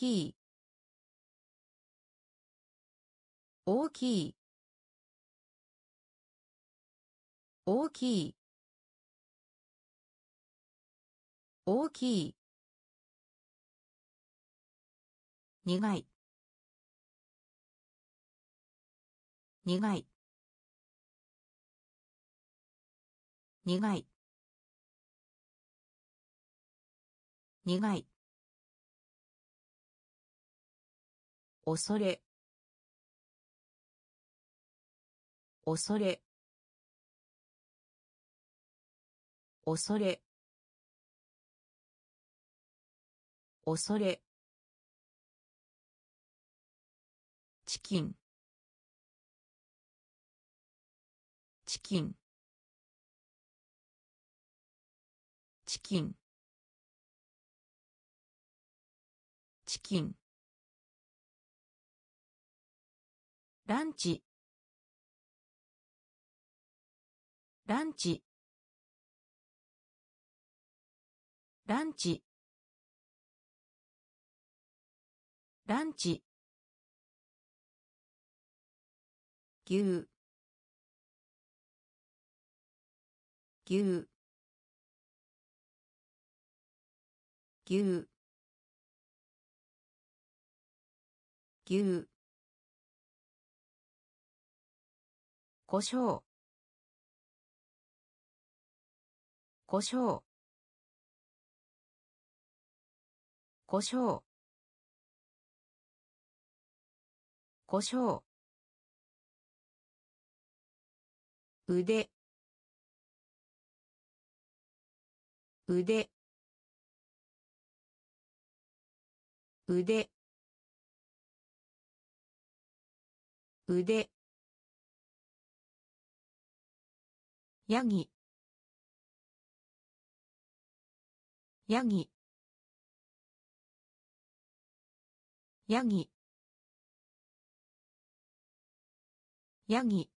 きい。大きい。大きい。大きい。苦い。苦い。苦い。苦い。恐れ。恐れ。恐れ。恐れ。チキン。チキン。チキン。チキン。ランチ。ランチ。ランチ。ランチ。牛。牛。牛。牛。胡椒。胡椒。胡椒。胡椒。腕。腕。腕。腕。ヤギ。ヤギ。ヤギ。ヤギ。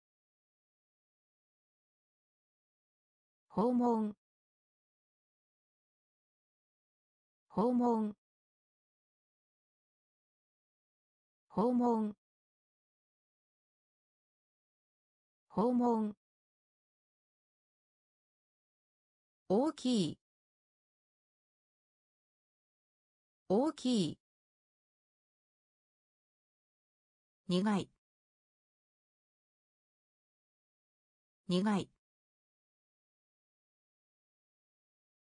訪問。訪問。訪問。訪問。大きい。大きい。苦い。苦い。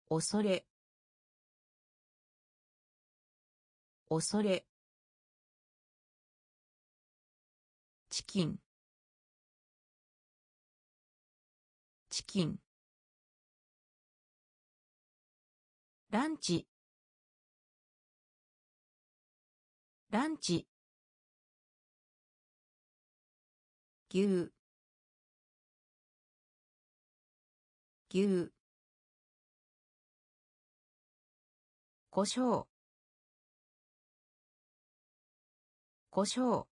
恐れ。恐れ。チキン。チキン。ランチ。ランチ。牛。牛。胡椒。胡椒。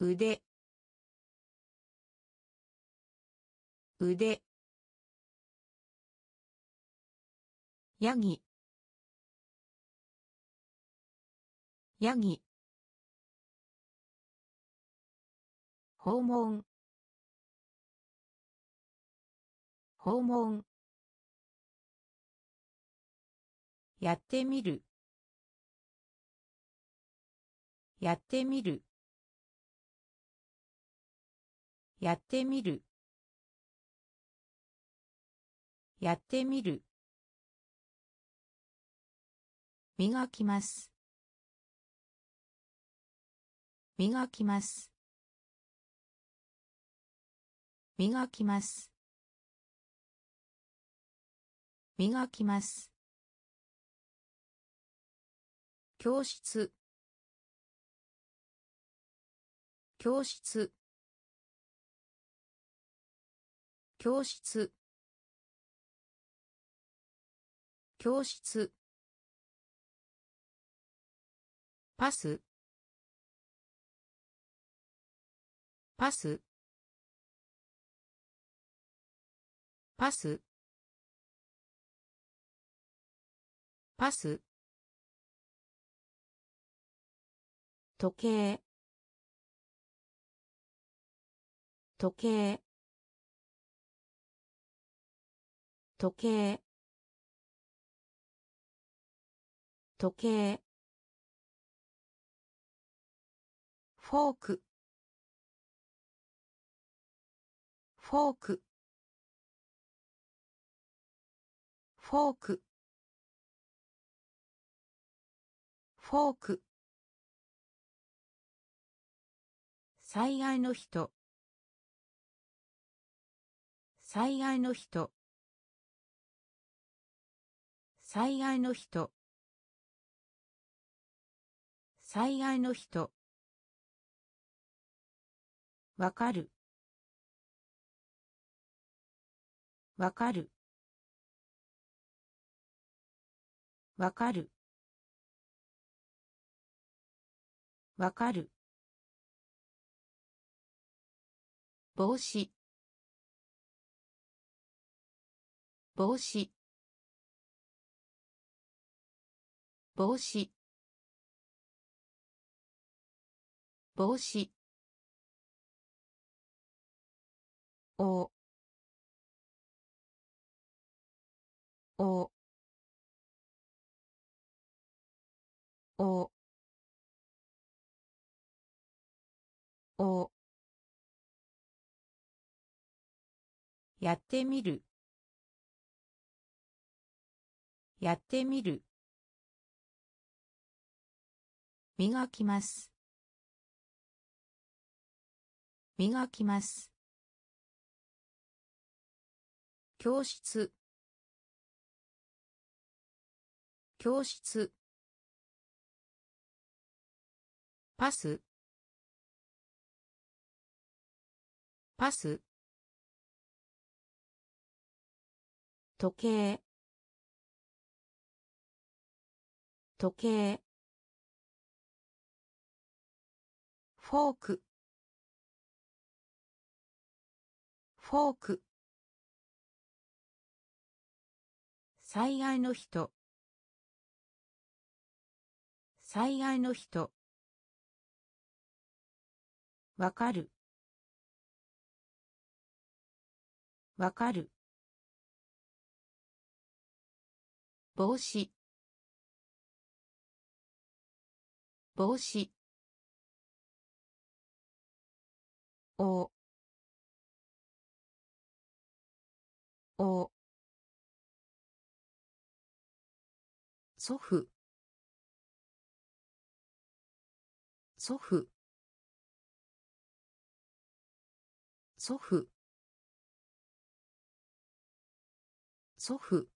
腕。腕。ヤギ。ヤギ。訪問。訪問。やってみる。やってみる。やってみる。やってみる。磨きます。磨きます。磨きます。磨きます。教室。教室。教室。教室。パス。パス。パス。パス。時計。時計。時計。時計。フォーク。フォーク。フォーク。フォーク。災害の人。災害の人。災害の人。災害の人。わかる。わかる。わかる。わかる。帽子。帽子。帽子。帽子。おおおおやってみる。やってみる。磨きます。磨きます。教室。教室。パス。パス。時計。時計。フォーク。フォーク。災害の人。災害の人。わかる。わかる。帽子。帽子。お。お。祖父。祖父。祖父。祖父。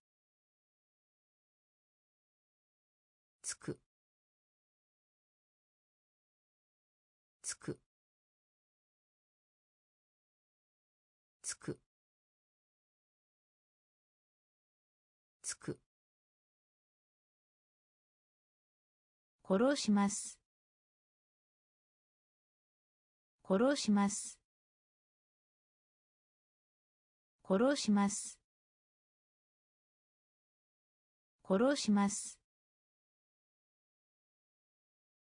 殺します。殺します。殺します。殺します。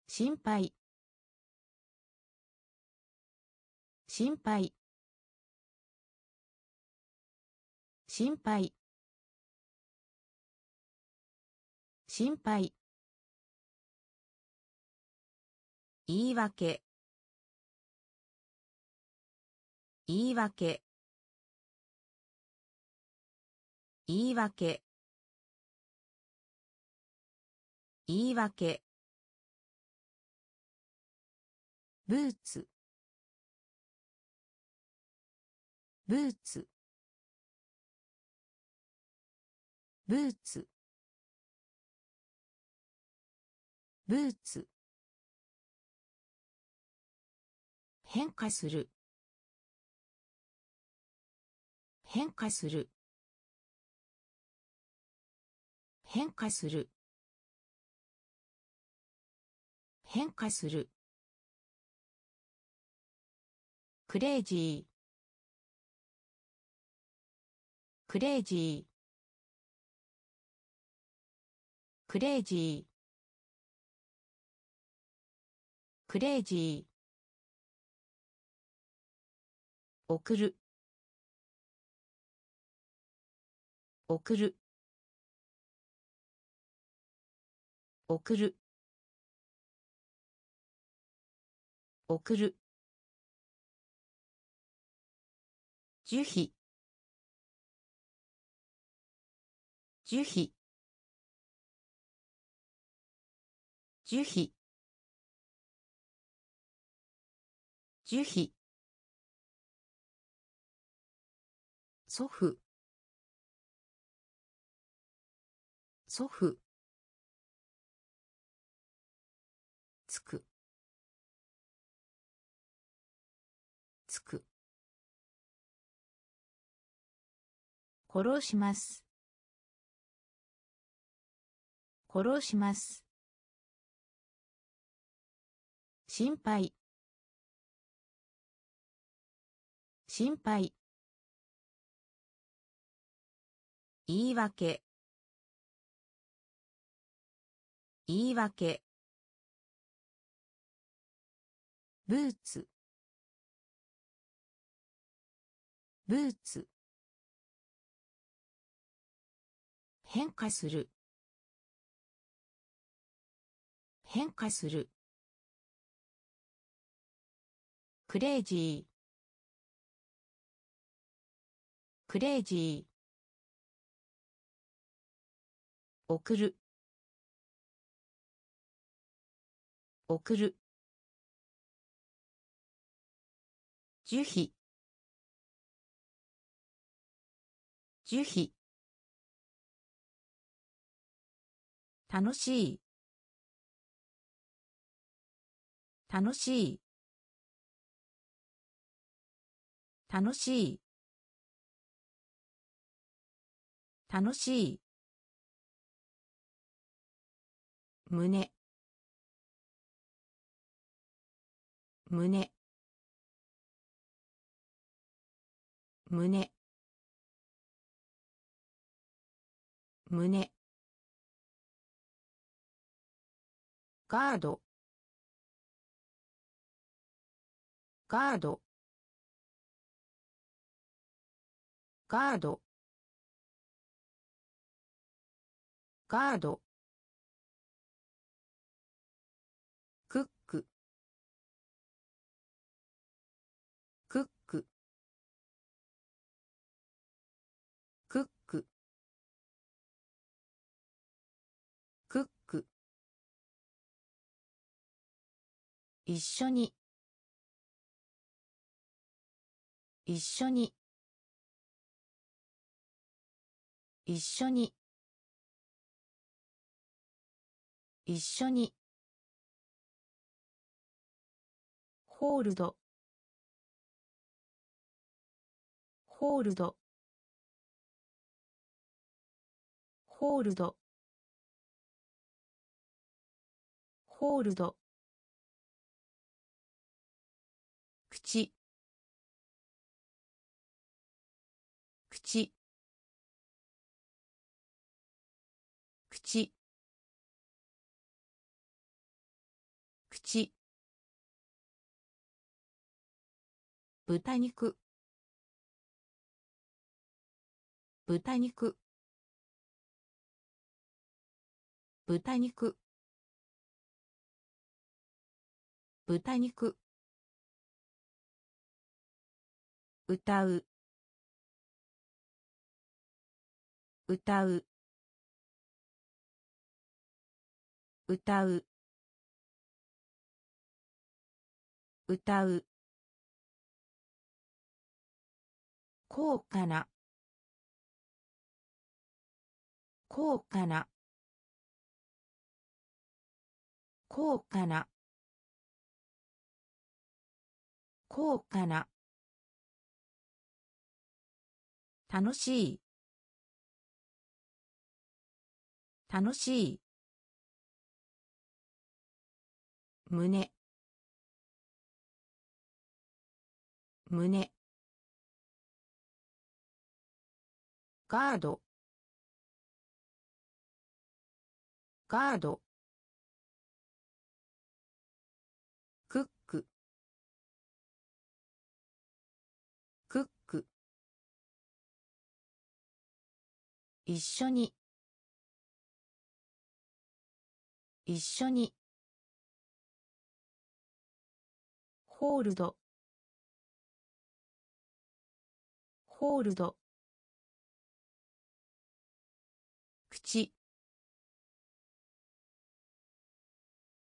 心配。心配。心配。心配。言い訳。言い訳。言い訳。言い訳。ブーツ。ブーツ。ブーツ。ブーツ。変化する。変化する。変化する。変化する。クレイジー。クレイジー。クレイジー。クレイジー。送る。送る。送る。送る。樹皮。樹皮。樹皮。樹皮。祖父。祖父。つく。つく。殺します。殺します。心配。心配。言い訳。言い訳。ブーツ。ブーツ。変化する。変化する。クレイジー。クレイジー。送る。送る。樹皮樹皮楽しい。楽しい。楽しい。楽しい。胸。胸。胸。胸。ガード。ガード。ガード。ガード。一緒に。一緒に。一緒に。一緒に。ホールド。ホールド。ホールド。ホールド。口。口。口。口。豚肉。豚肉。豚肉。豚肉。歌う。歌う。歌う。歌う。高価な。高価な。高価な。高価な。楽しい。楽しい。胸。胸。ガード。ガード。一緒に。一緒に。ホールド。ホールド。口。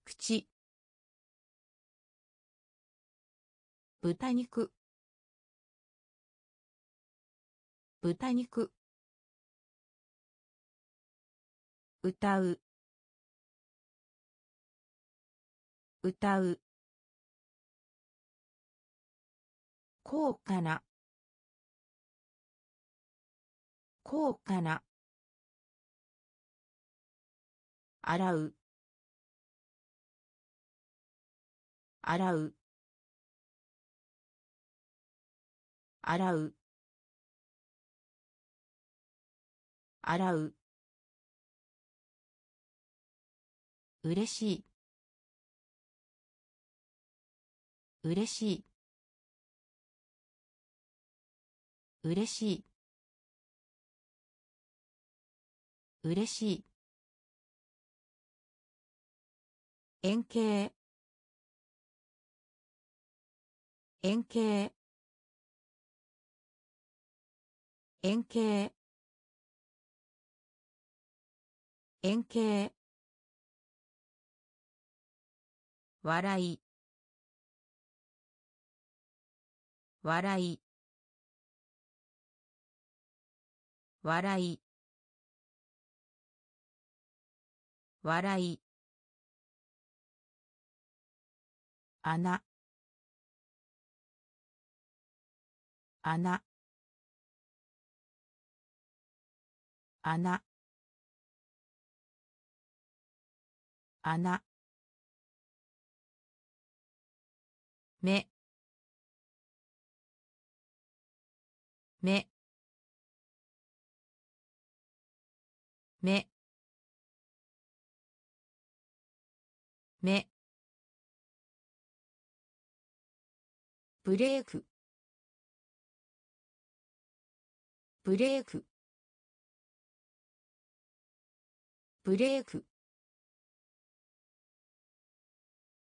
口。豚肉。豚肉。歌う。歌う。高価な。高価な。洗う。洗う。洗う。洗う。うれしい。うれしい。うれしい。うれしい。円形。円形。円形。円形。笑い。笑い。笑い。笑い。穴。穴。穴。穴。目。目。目。目。ブレーク。ブレーク。ブレーク。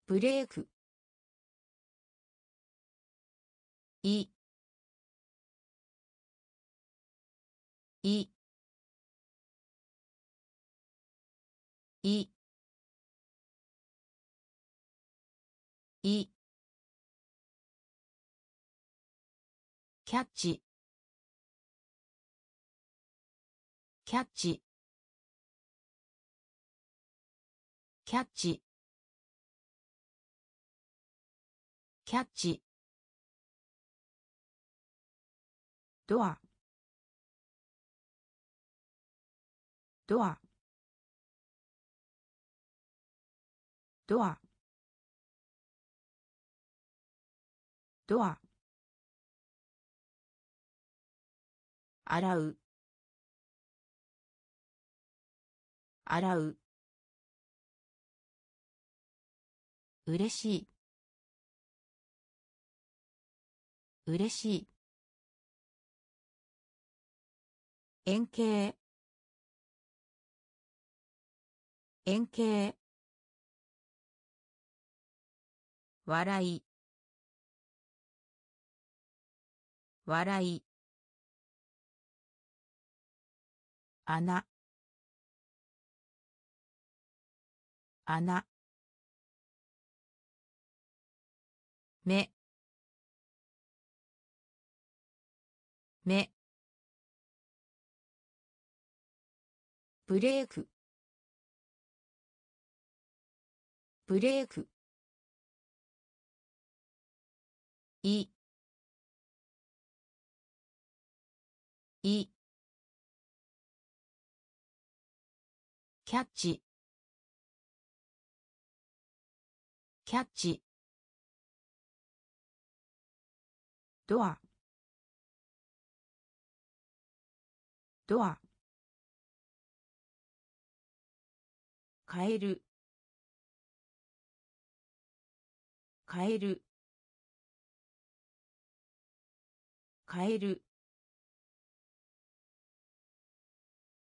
ブレーク。い。い。い。い。キャッチ。キャッチ。キャッチ。キャッチ。ドア。ドア。ドア。ドア。洗う。洗う。うれしい。うれしい。円形。円形。笑い。笑い。穴。穴。目。目。ブレーク。ブレーク。い。い。キャッチ。キャッチ。ドア。ドア。変える。変える。変える。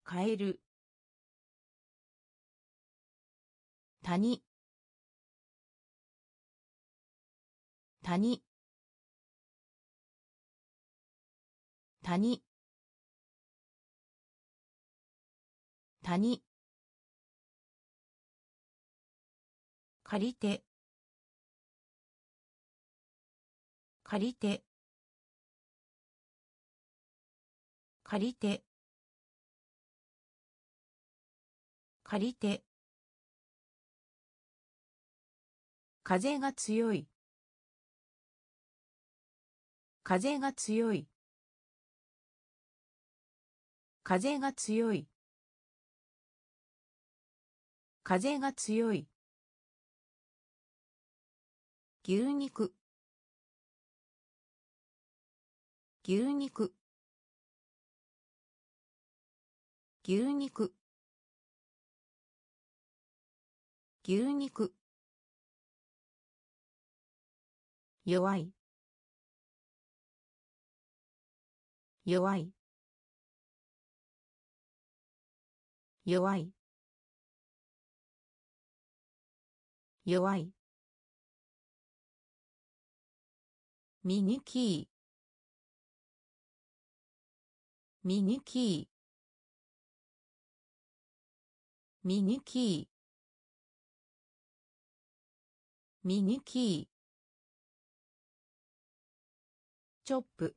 変える。谷。谷。谷。谷。借りて。借りて。借りて。借りて。風が強い。風が強い。風が強い。風が強い。牛肉。牛肉。牛肉。牛肉。弱い。弱い。弱い。弱い。ミニキーミニキーミニキーミニキーチョップ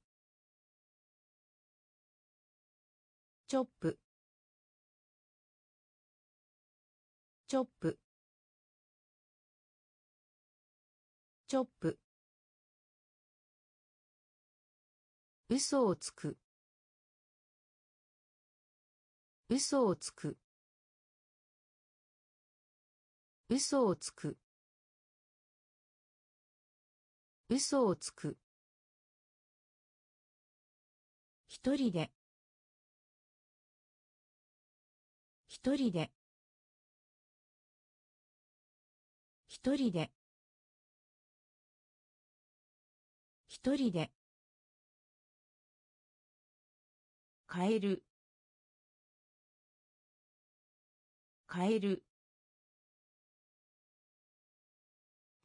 チョップチョップチョップ嘘をつく。嘘をつく。嘘をつく。嘘をつく。一人で。一人で。一人で。一人で。変える。変える。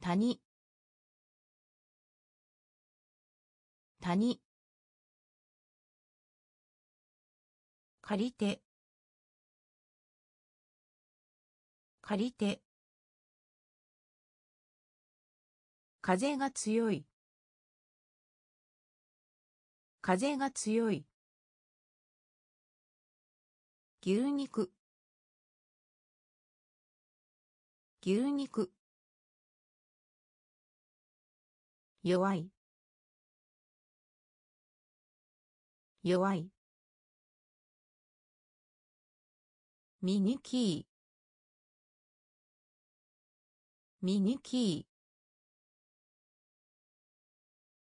谷。谷。借りて。借りて。風が強い。風が強い。牛肉。牛肉。弱い。弱い。ミニキー。ミニキー。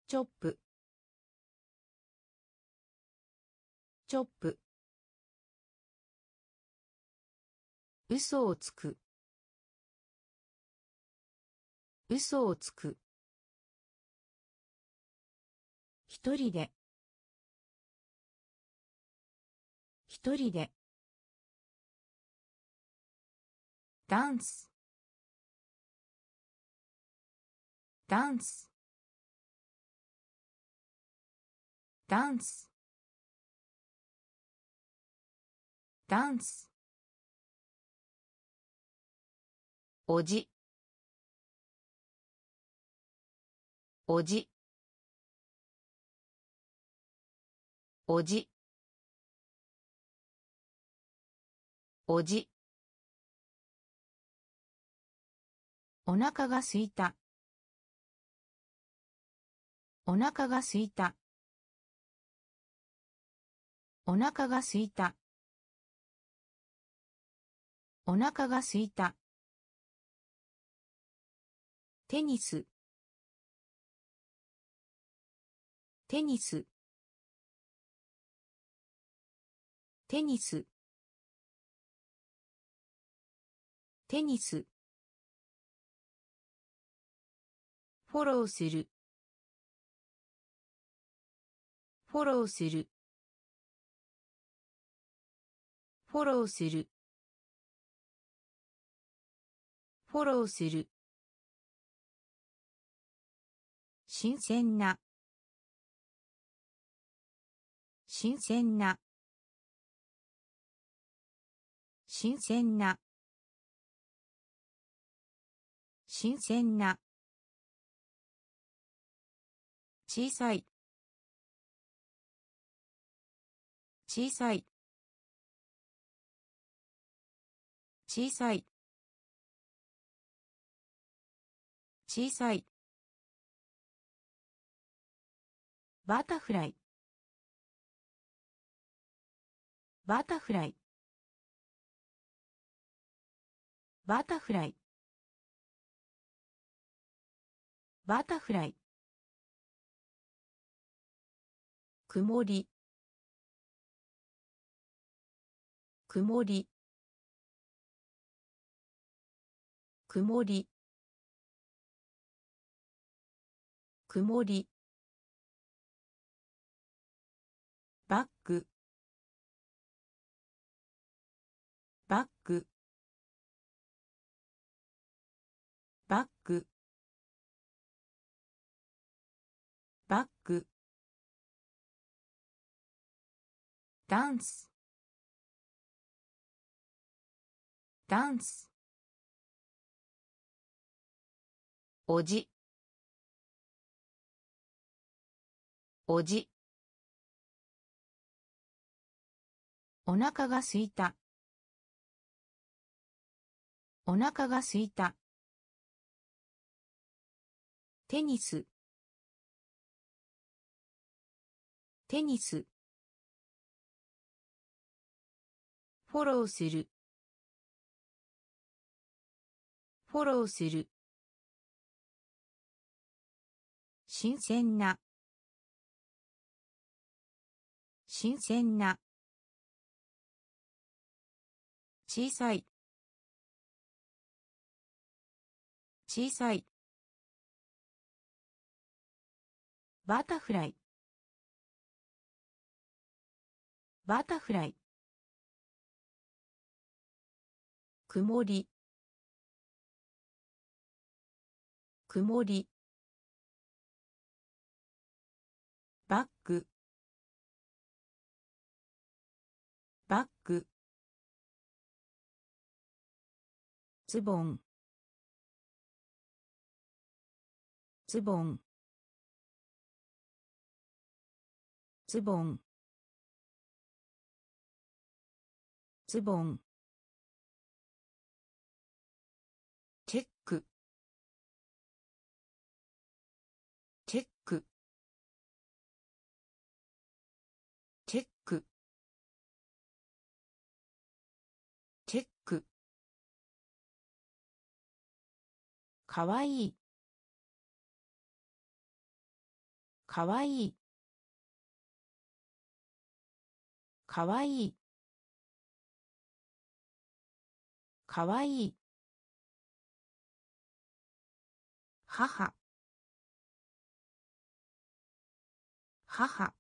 チョップ。チョップ。嘘をつく。嘘をつく。一人で。一人で。ダンス。ダンス。ダンス。ダンスおじおじおじおじお腹がすいた。お腹がすいた。お腹がすいた。お腹がすいた。テニス。テニス。テニス。テニス。フォローする。フォローする。フォローする。フォローする。新鮮な。新鮮な。新鮮な。新鮮な。小さい。小さい。小さい。小さい。バタフライ。バタフライ。バタフライ。バタフライ。曇り。曇り。曇り。曇り。バッグ。バッグ。バッグ。バッグ。ダンス。ダンス。おじ。おじ。お腹がすいた。お腹がすいた。テニス。テニス。フォローする。フォローする。新鮮な。新鮮な。小さい。小さい。バタフライ。バタフライ。曇り。曇り。バッグ。バッグ。ズボン。ズボン。ズボン。ズボン。かわい。いかわい。いかわい。いかわいい。母。母。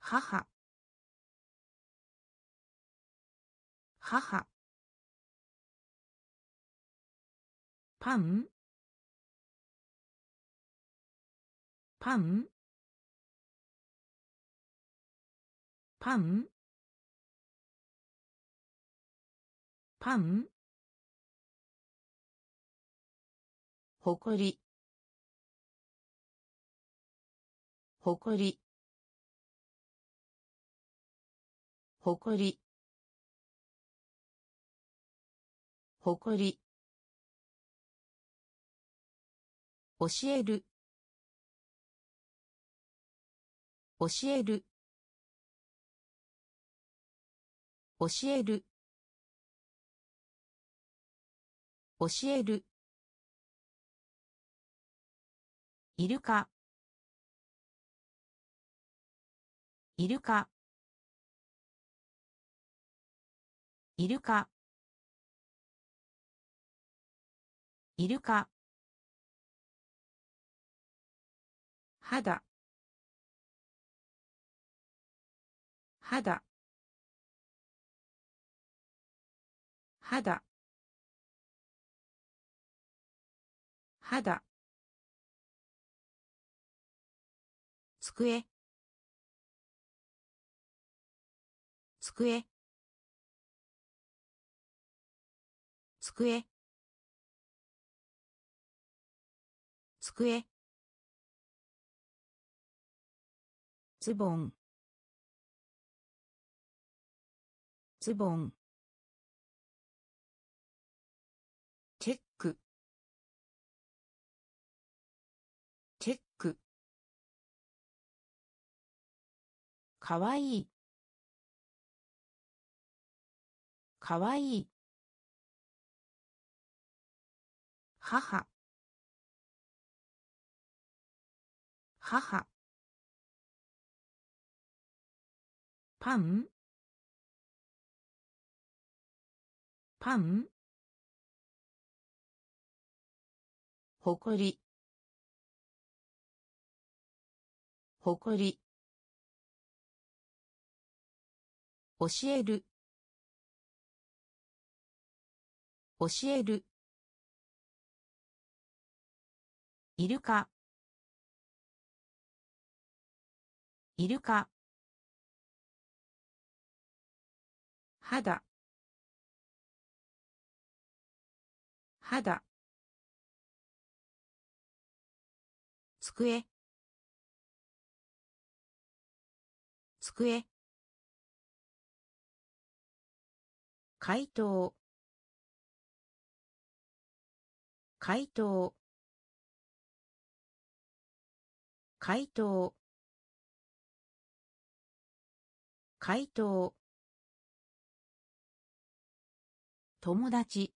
母。母。パン？パン？パン？パン？ほこり。ほこり。ほこり。ほこり。教える。教える。教える。教える。イルカイルカイルカイルカ肌。肌。肌。肌。机。机。机。机。ズボン。ズボン。チェック。チェック。かわいい。かわいい。母。母。パン？パン？ほこり。ほこり。教える。教える。イルカイルカ肌。肌。机。机。回答。回答。回答。回答。友達。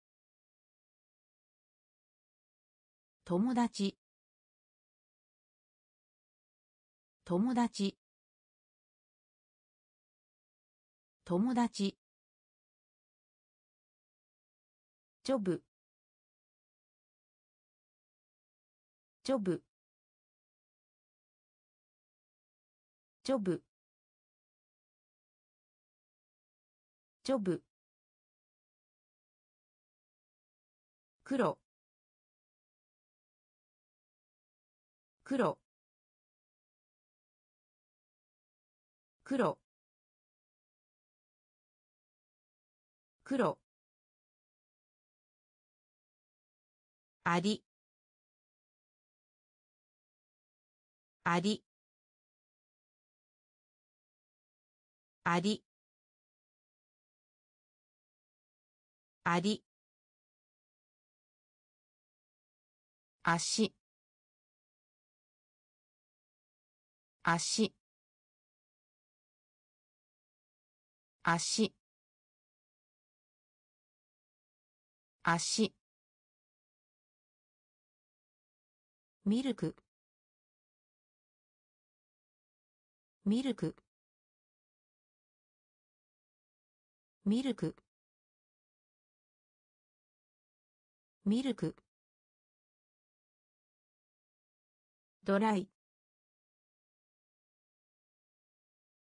友達。友達。友達。ジョブ。ジョブ。ジョブ。ジョブ。黒。黒。黒。黒。ありありありあり足。足。足。足。ミルク。ミルク。ミルク。ミルク。ドライ。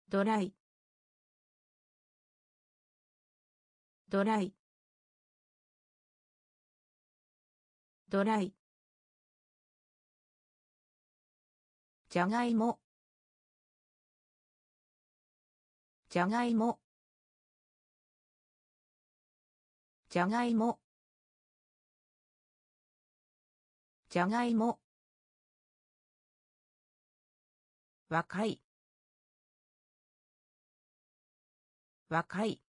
ドライ。ドライ。ドライ。じゃがいも。じゃがいも。じゃがいも。じゃがいも。若い。若い。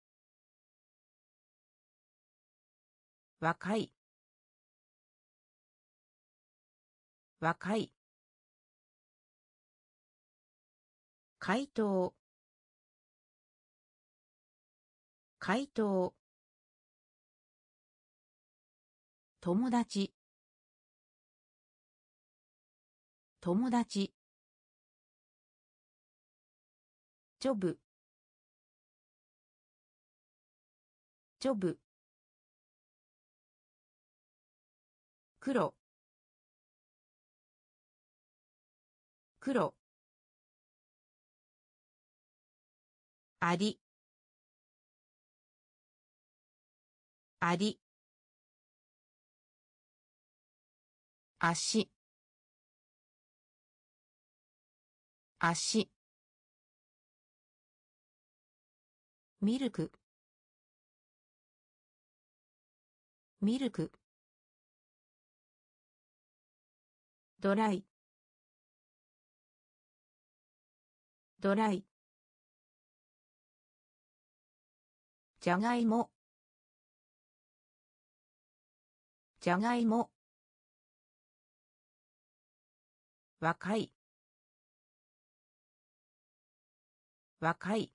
若い。若い。回答。回答。友達。友達。ジョブ。ジョブ。黒。黒。ありあり足。足。ミルク。ミルク。ドライ。ドライ。じゃがいも。じゃがいも。若い。若い。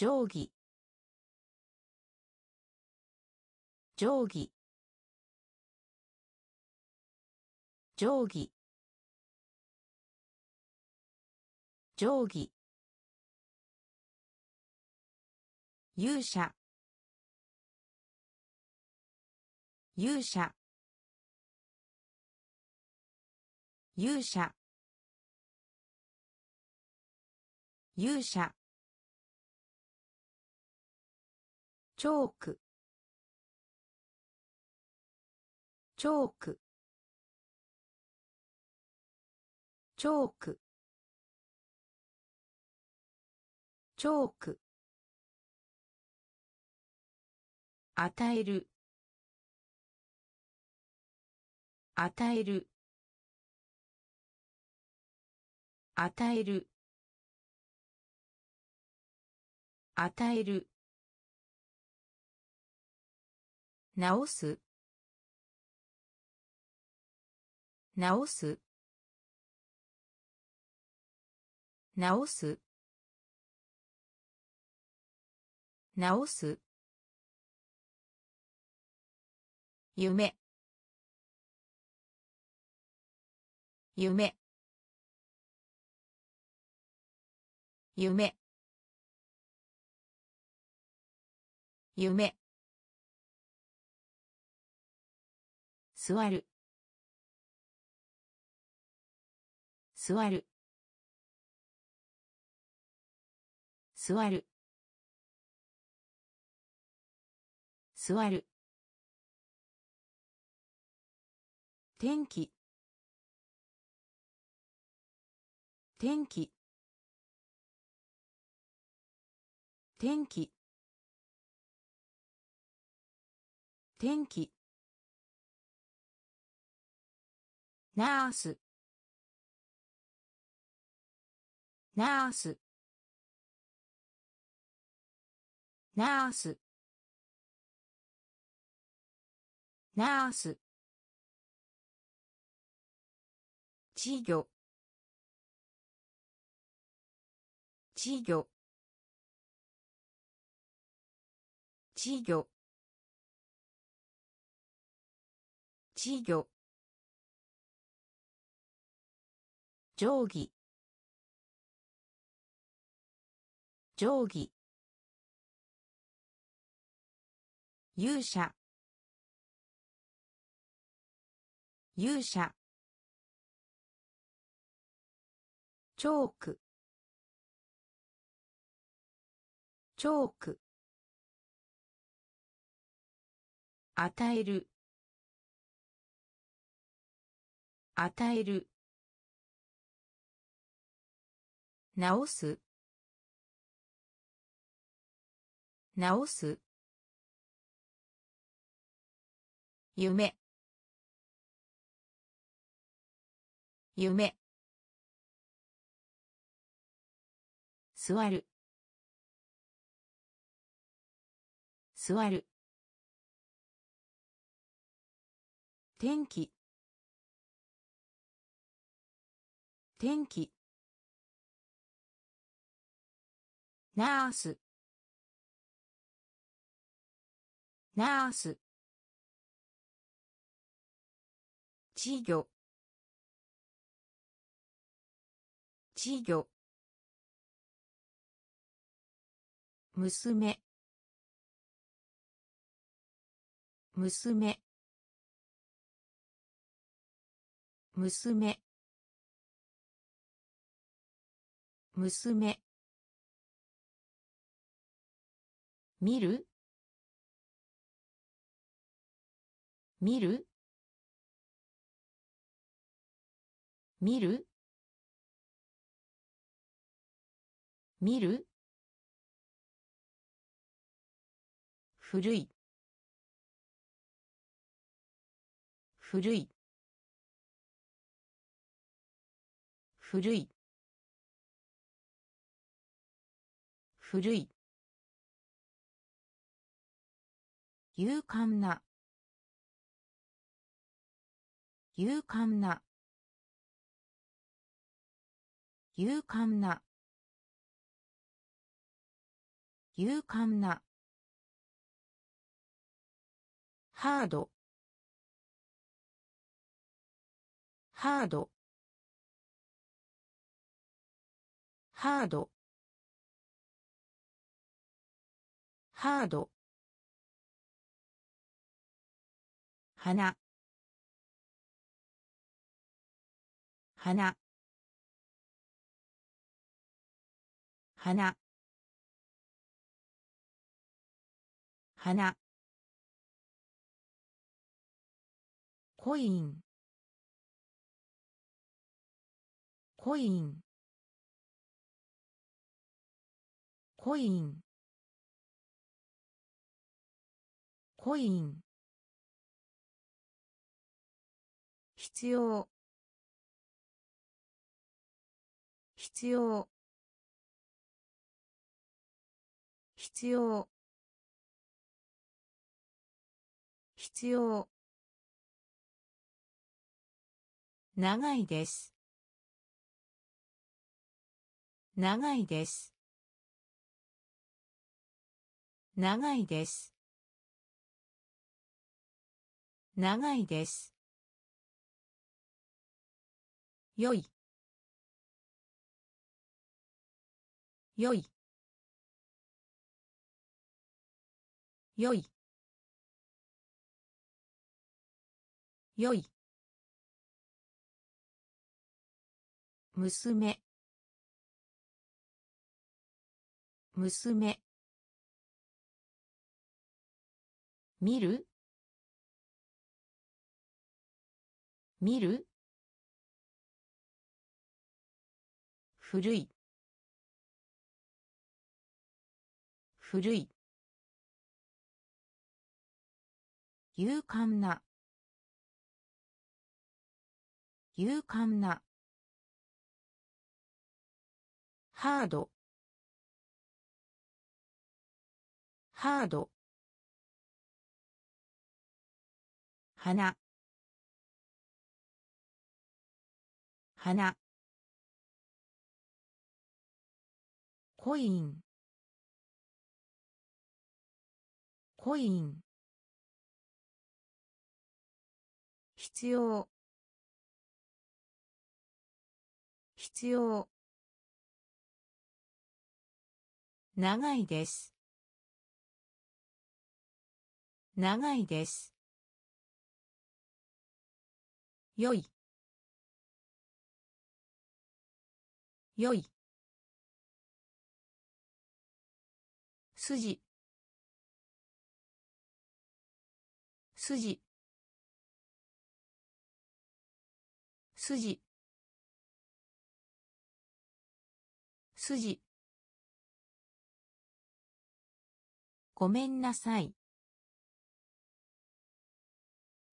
定規定規定規定規勇者。勇者。勇者。勇者。チョーク。チョーク。チョーク。チョーク。与える。与える。与える。与える。直す？直す？直す？直す？夢。夢。夢。夢。座る。座る。座る。座る。天気。天気。天気。天気。ナースナースナースナース稚魚稚魚稚魚稚魚定規定規勇者。勇者。チョーク。チョーク。与える。与える。直す？直す？夢。夢。座る。座る。天気。天気。ナースナース稚魚稚魚娘。娘。娘。娘。見る？見る？見る？見る？古い。古い。古い。古い。勇敢な。勇敢な。勇敢な。勇敢な。ハード。ハード。ハード。ハード。花。花。花。花。コイン。コイン。コイン。コイン。必要。必要。必要。必要。長いです。長いです。長いです。長いです。よい。よい。よい。よい。娘。娘。見る？見る？古い。古い。勇敢な。勇敢な。ハード。ハード。花。花。コイン。コイン。必要。必要。長いです。長いです。よい。よい。筋。筋。筋。筋。ごめんなさい。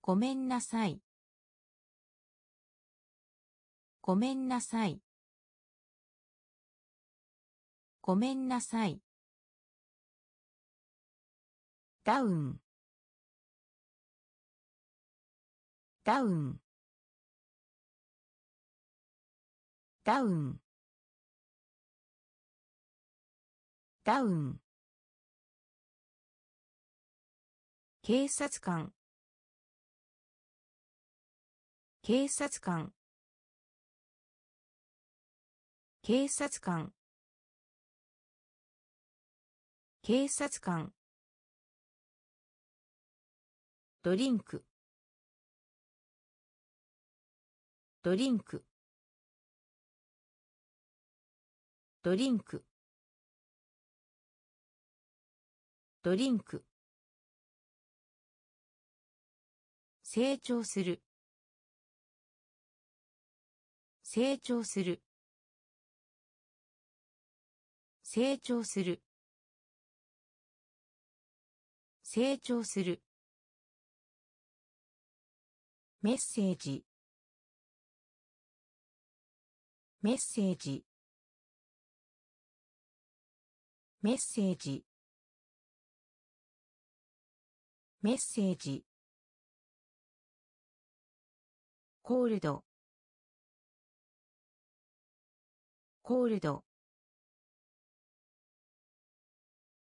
ごめんなさい。ごめんなさい。ごめんなさい。ダウン。ダウン。ダウン。ダウン。警察官。警察官。警察官。警察官。ドリンク。ドリンク。ドリンク。ドリンク。成長する。成長する。成長する。成長する。メッセージ。メッセージ。メッセージ。メッセージ。コールド。コールド。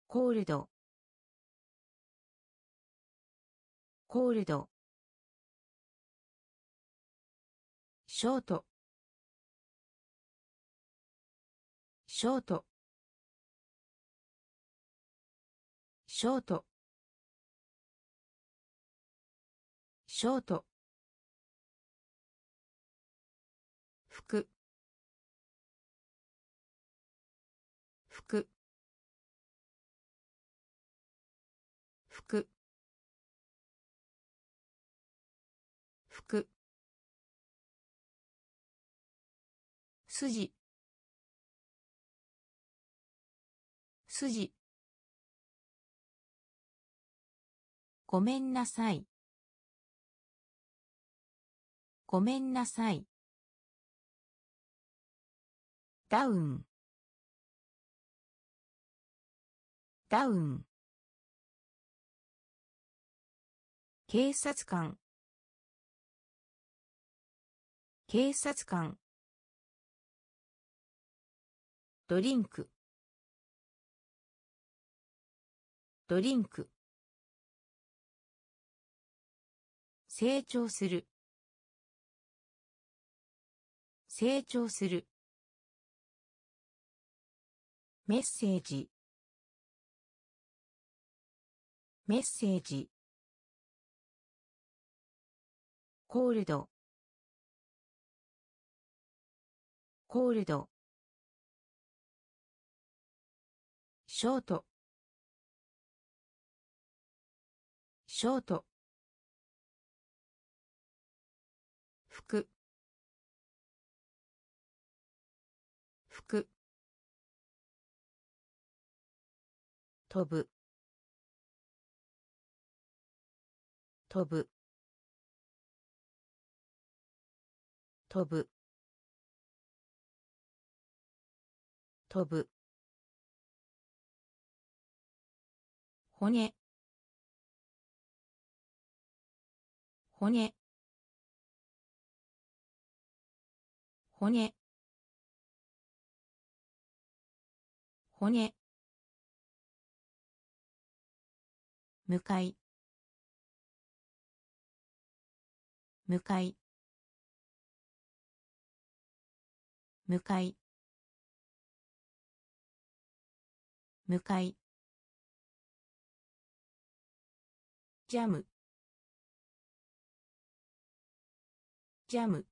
コールド。コールド。ショート。ショート。ショート。ショート。筋。筋。ごめんなさい。ごめんなさい。ダウン。ダウン。警察官。警察官。ドリンク。ドリンク。成長する。成長する。メッセージ。メッセージ。コールド。コールド。ショート。ショート。服。服。飛ぶ。飛ぶ。飛ぶ。飛ぶ。骨。骨。骨。骨。向かい。向かい。向かい。向かい。ジャム。ジャム。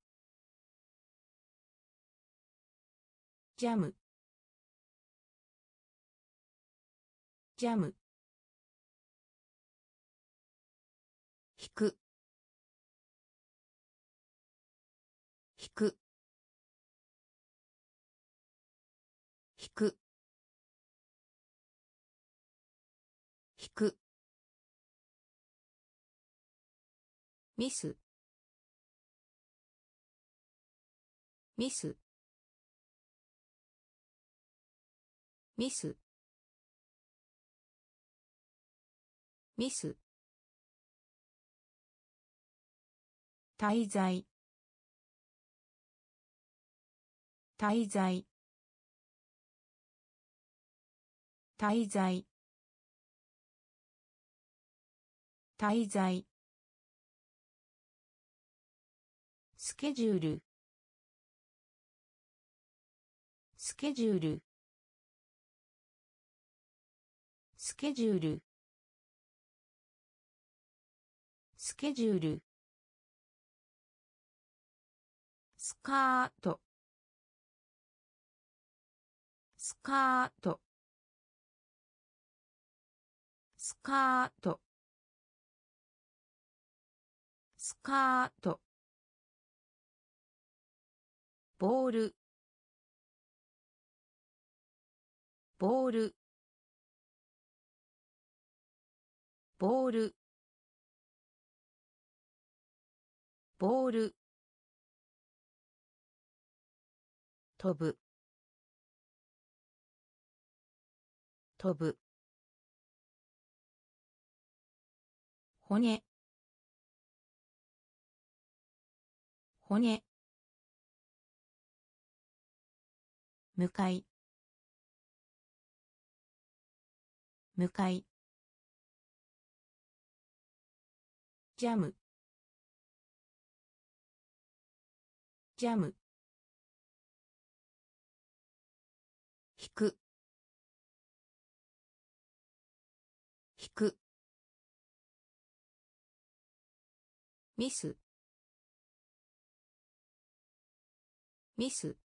ジャム。ジャム。ミス。ミス。ミス。ミス。滞在。滞在。滞在。滞在。スケジュール。スケジュール。スケジュール。スケジュール。スカート。スカート。スカート。スカート。ボール。ボール。ボール。ボール。飛ぶ。飛ぶ。骨。骨。向かい。向かい。ジャム。ジャム。引く。引く。ミス。ミス。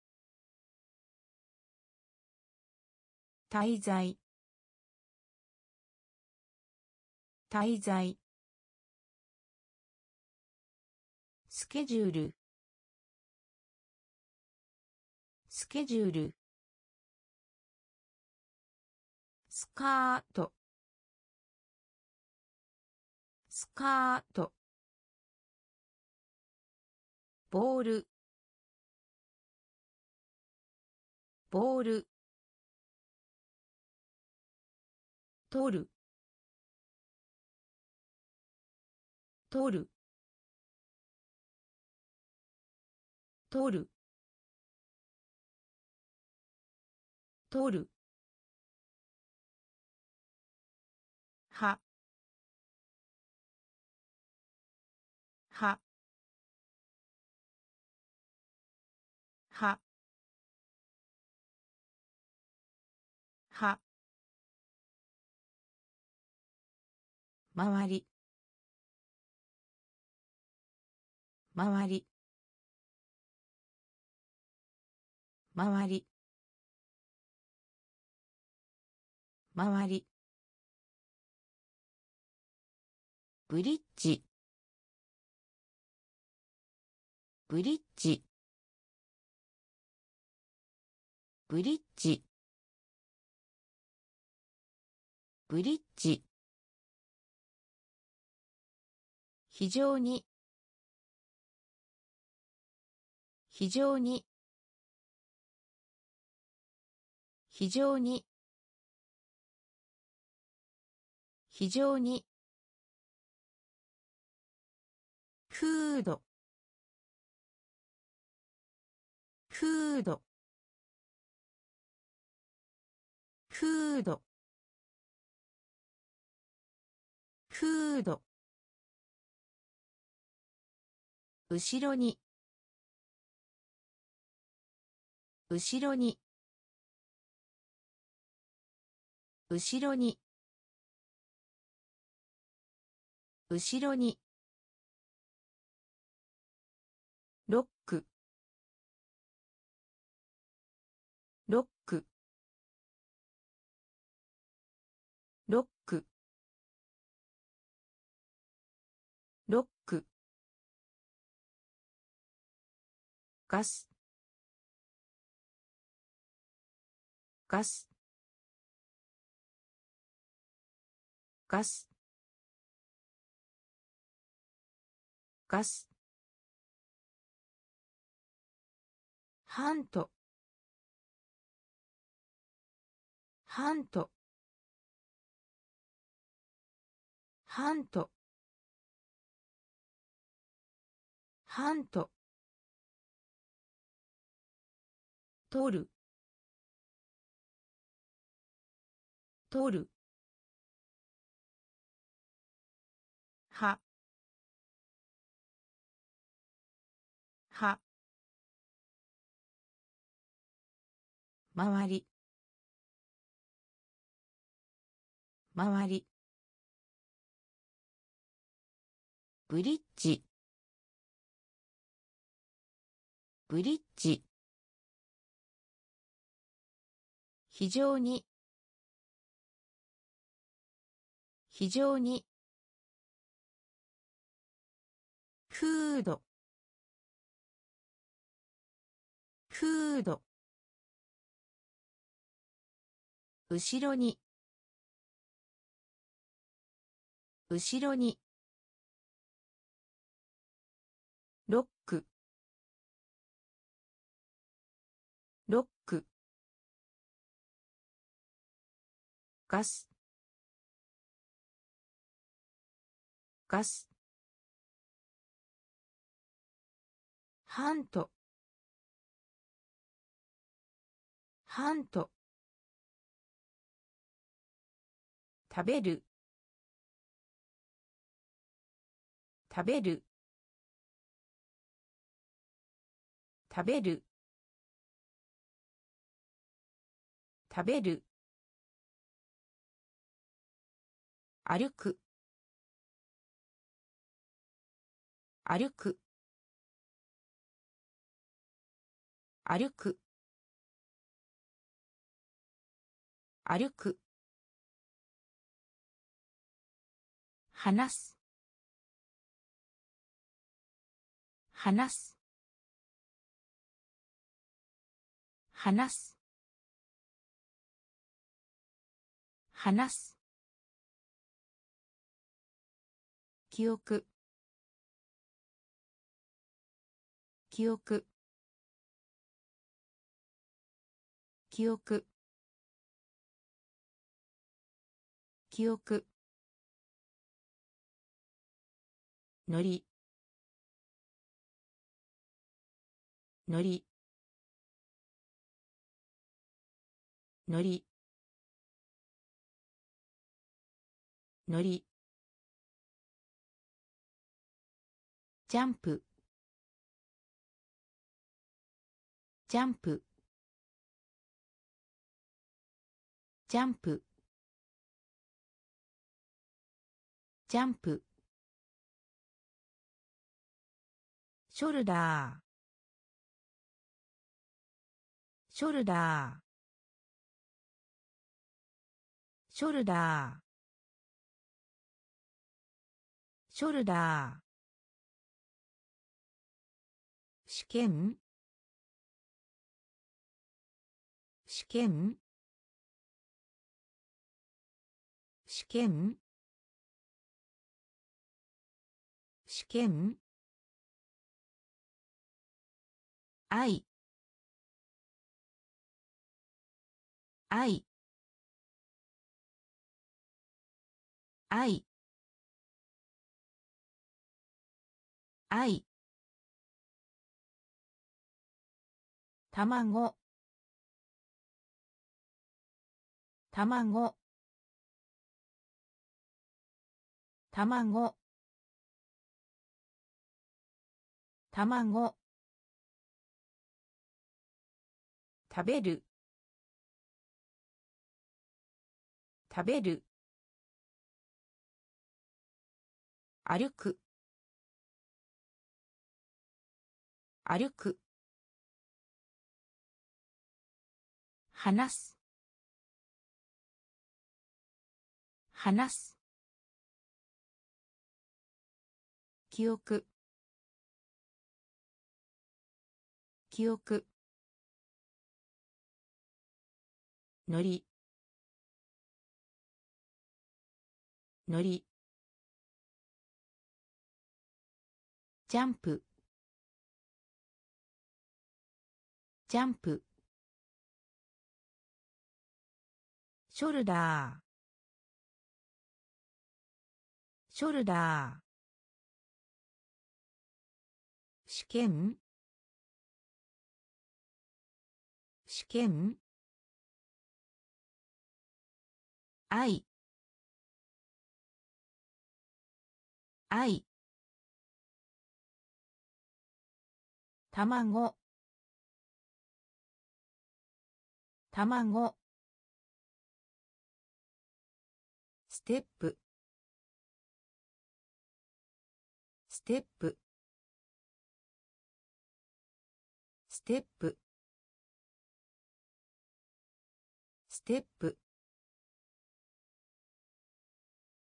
滞在。滞在。スケジュール。スケジュール。スカート。スカート。ボール。ボール。取る。取る。取る。取る。周り。周り。周り。周り。ブリッジ。ブリッジ。ブリッジ。ブリッジ。非常に。非常に。非常に。非常に。フードフードフードフード後ろに。後ろに。後ろに。後ろにガス。ガス。ガス。ガス。ハント。ハント。ハント。ハント。取る。取る。は。は。周り。周り。ブリッジ。ブリッジ。非常に。非常に。フードフード後ろに。後ろに。ガス。ガス。ハント。ハント。食べる。食べる。食べる。食べる。歩く。歩く。歩く。歩く。話す。話す。話す。話す。記憶。記憶。記憶。記憶。のり。のり。のり。のり。ジャンプ。ジャンプ。ジャンプ。ジャンプ。ショルダー。ショルダー。ショルダー。ショルダー。試験？試験？試験？試験？愛。愛。愛。愛。卵。卵。卵。卵。食べる。食べる。歩く。歩く。話す。話す。記憶。記憶。のり。のり。ジャンプ。ジャンプ。ショルダー。ショルダー。試験。試験。愛。愛。卵。卵。ステップ。ステップ。ステップ。ステップ。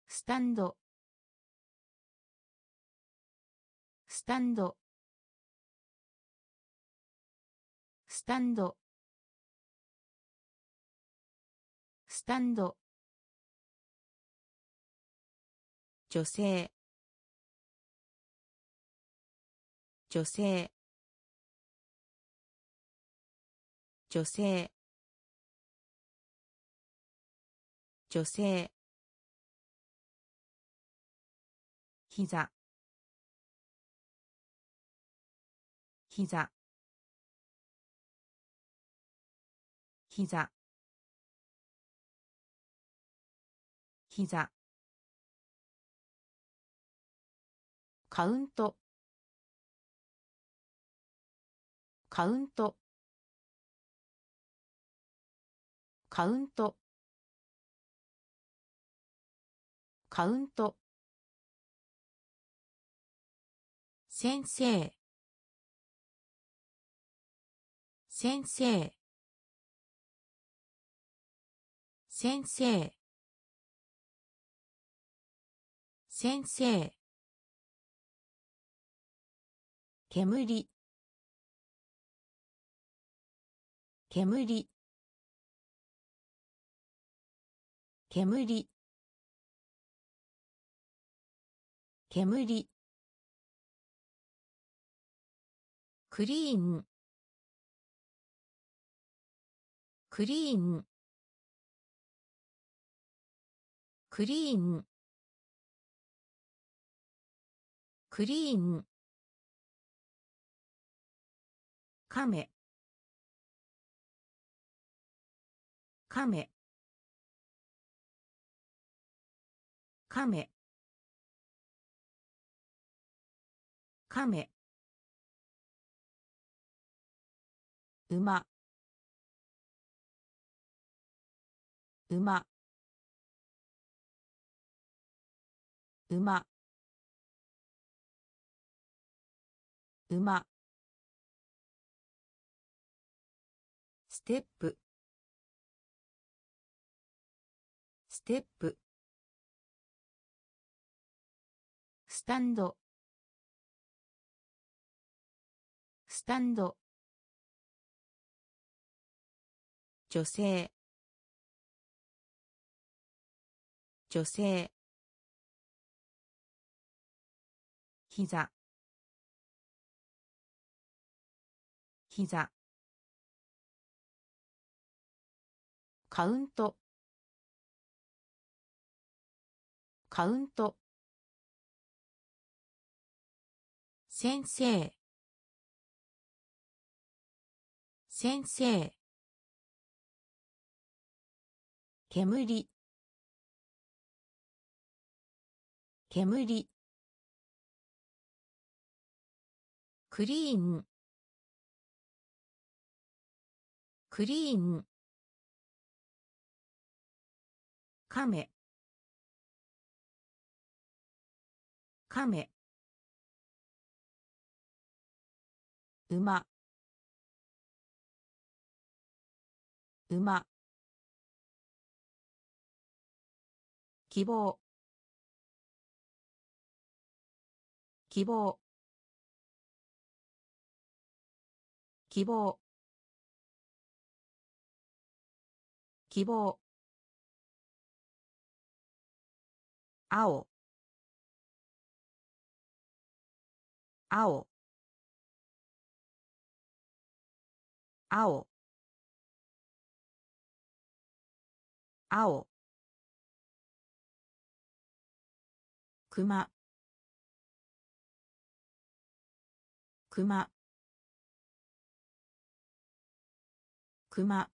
スタンド。スタンド。スタンド。スタンド。女性。女性。女性。女性。膝。膝。膝。膝。カウント。カウント。カウント。カウント。先生。先生。先生。先生。煙。煙。煙。煙。クリーン。クリーン。クリーン。クリーン。カメカメカメカメ馬。馬。馬。馬。ステップ。ステップ。スタンド。スタンド。女性。女性。膝。膝。カウント。カウント。先生。先生。煙。煙。クリーン。クリーン。カメカメ馬。馬。希望。希望。希望。希望。青。青。青。青。クマクマクマ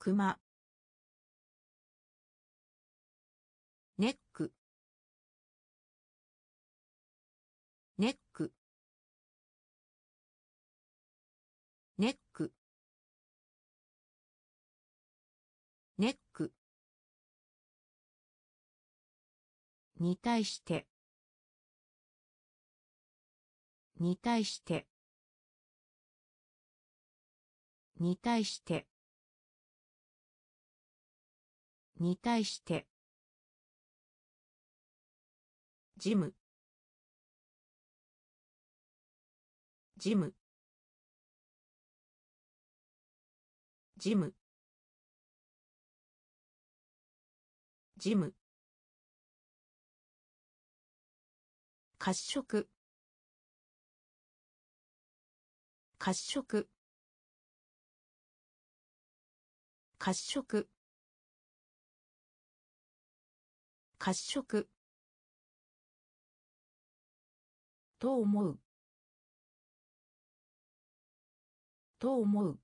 クマに対して。に対して。に対して。に対して。ジムジムジムジム褐色。褐色。褐色。褐色。と思う。と思う。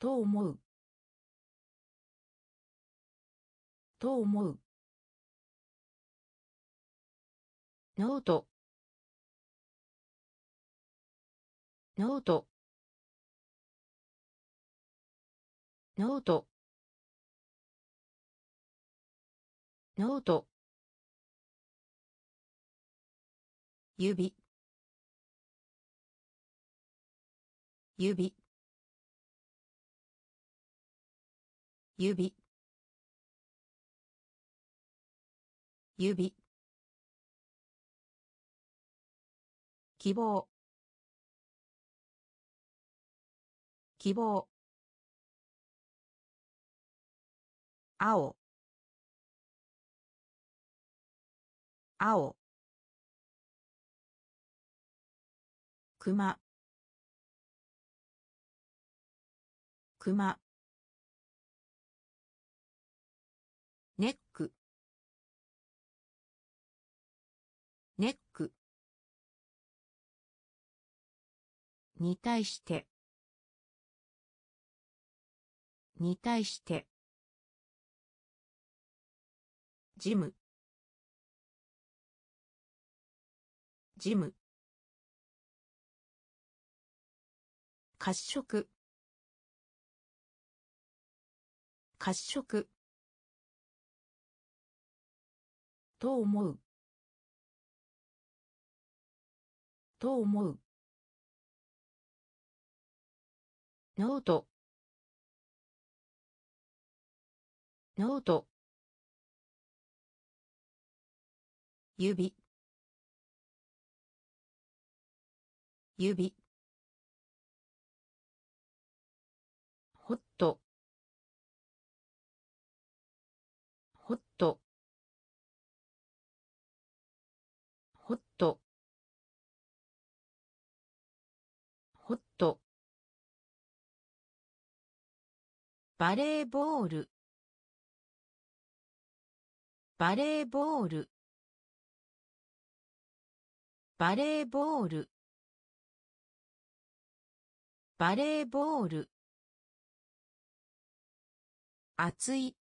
と思う。と思う。ノート。ノート。ノート。ノート。指。指。指。指。希望。希望。青。青。熊。熊。に対して。に対して。ジムジム褐色。褐色。と思う。と思う。ノート。ノート。指。指。バレーボール。バレーボール。バレーボール。バレーボール。熱い。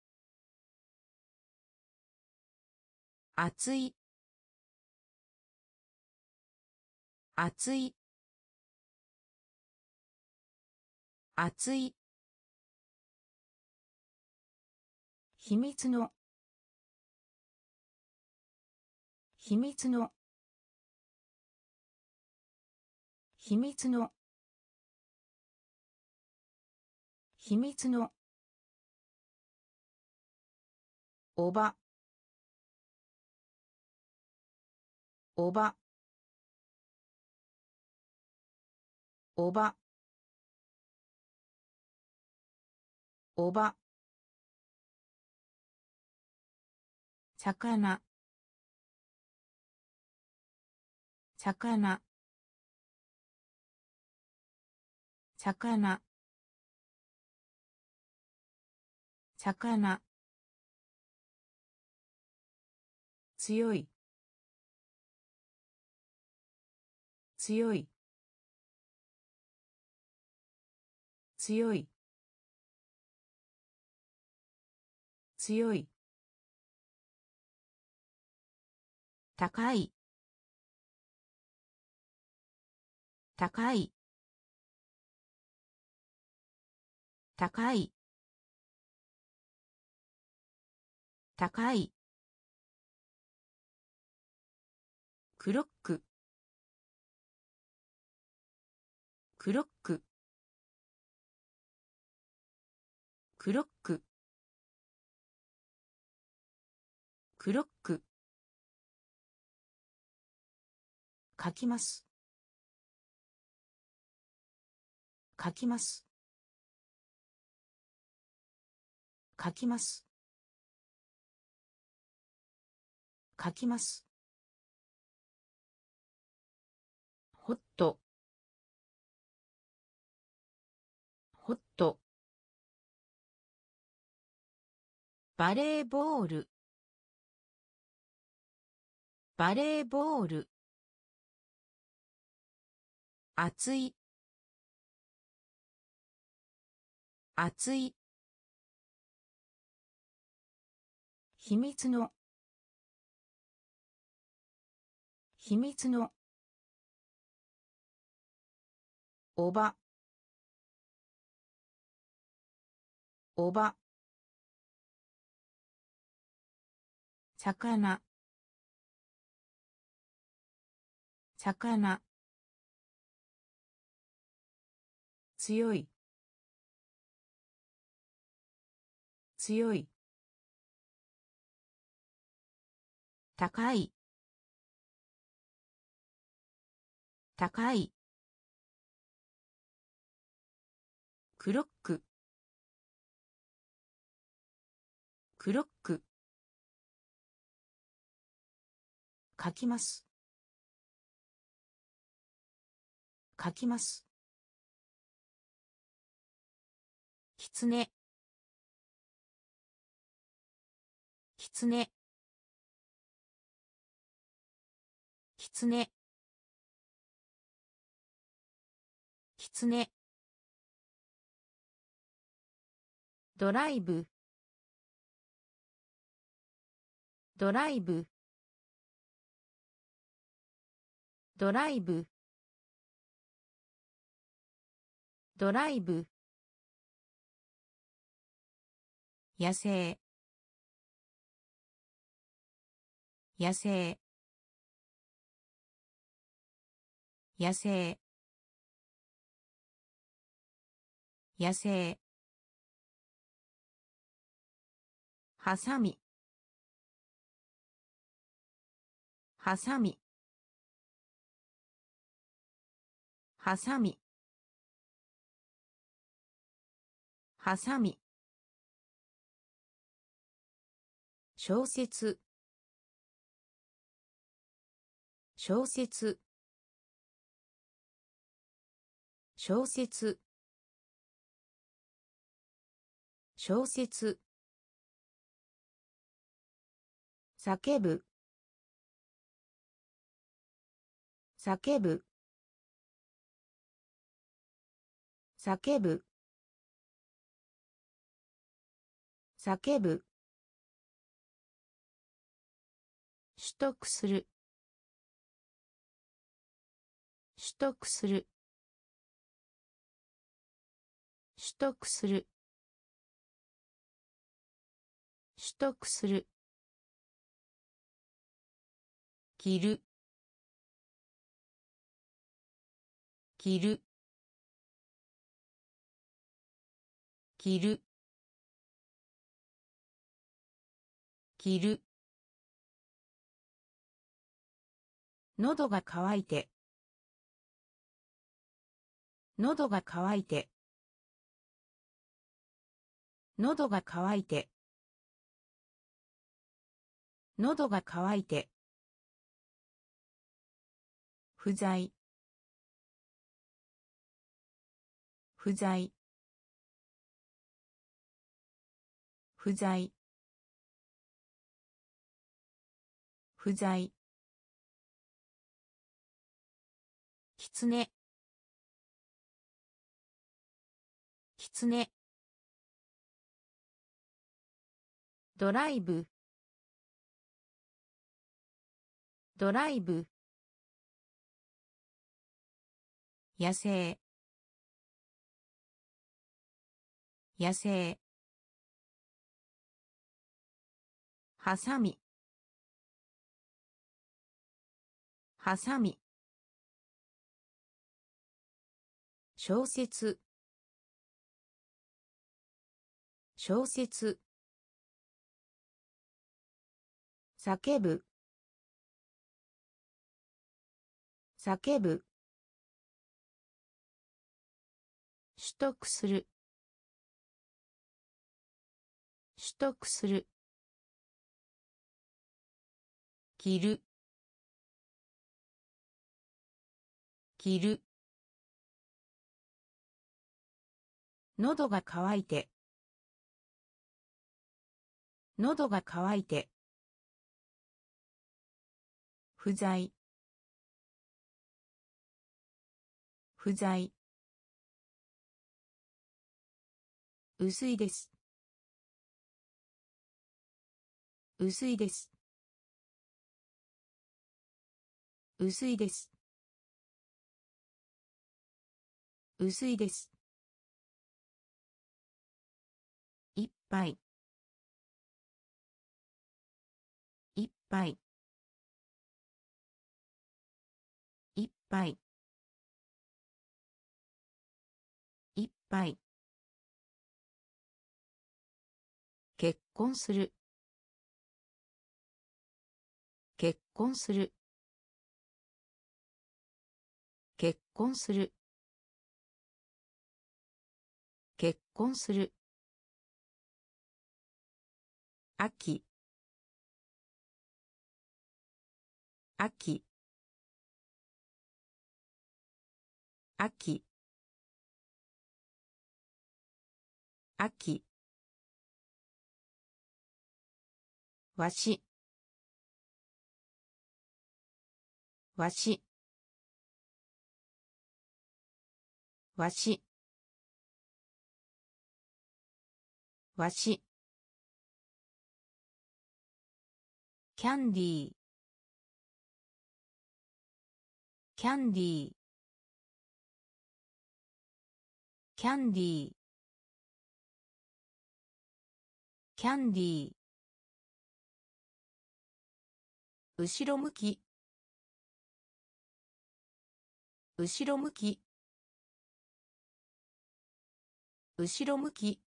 熱い。熱い。熱い。秘密の。秘密の。秘密の。秘密の。おば。おば。おば。おば。魚。魚。魚。魚。強い。強い。強い。強い。高い。高い。高い。高い。クロック。クロック。クロック。クロック。書きます。書きます。書きます。書きます。ホットホットバレーボール。バレーボール。熱い。熱い。秘密の。秘密の。おば。おば。魚。魚。強い。強い。高い。高い。クロック。クロック。書きます。書きます。きつねきつねきつねきつねドライブ。ドライブ。ドライブ。ドライブ。野生。野生。野生。野生。はさみはさみはさみはさみ小説。小説。小説。小説。叫ぶ。叫ぶ。叫ぶ。叫ぶ。取得する。取得する。取得する。取得する。着る。着る。着る。着る。喉が渇いて。喉が渇いて。喉が渇いて。喉が渇いて。不在。不在。不在。不在。きつねきつねドライブ。ドライブ。野生。野生。はさみはさみ小説。小説。叫ぶ。叫ぶ。取得する。取得する。着る。着る。喉が渇いて。喉が渇いて。不在。不在。薄いです。薄いです。薄いです。薄いです。ぱいいっぱいいっぱいいっぱい結婚する。結婚する。結婚する。結婚する。秋。秋。秋。秋。わし。わし。わし。わし。キャンディー。キャンディー。キャンディー。キャンディー。後ろ向き。後ろ向き。後ろ向き。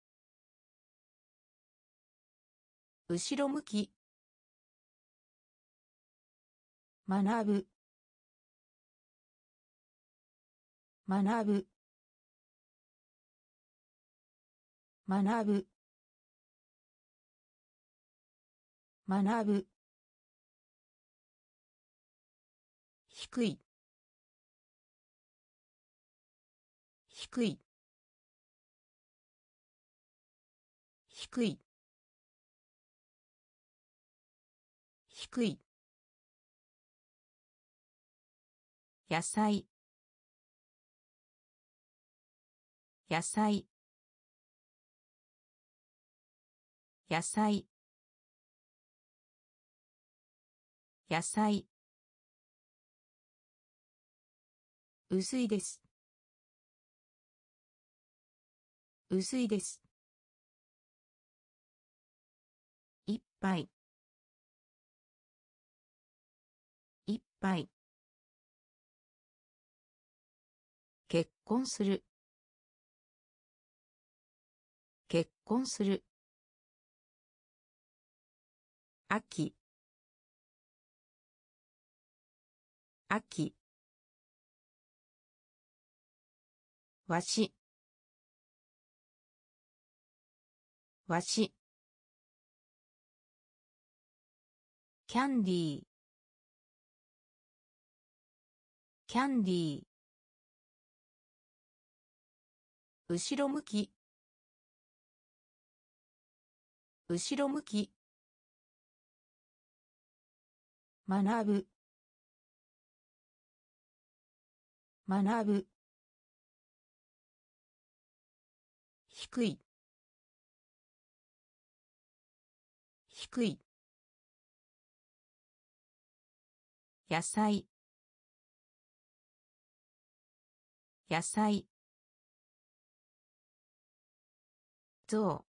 後ろ向き。学ぶ。学ぶ。学ぶ。学ぶ低い。低い。低い。低い。野菜。野菜。野菜。野菜。薄いです。薄いです。いっぱいいっぱい婚する。結婚する。秋。秋。わし。わし。キャンディー。キャンディー。後ろ向き。後ろ向き。学ぶ。学ぶ。低い。低い。野菜。野菜。象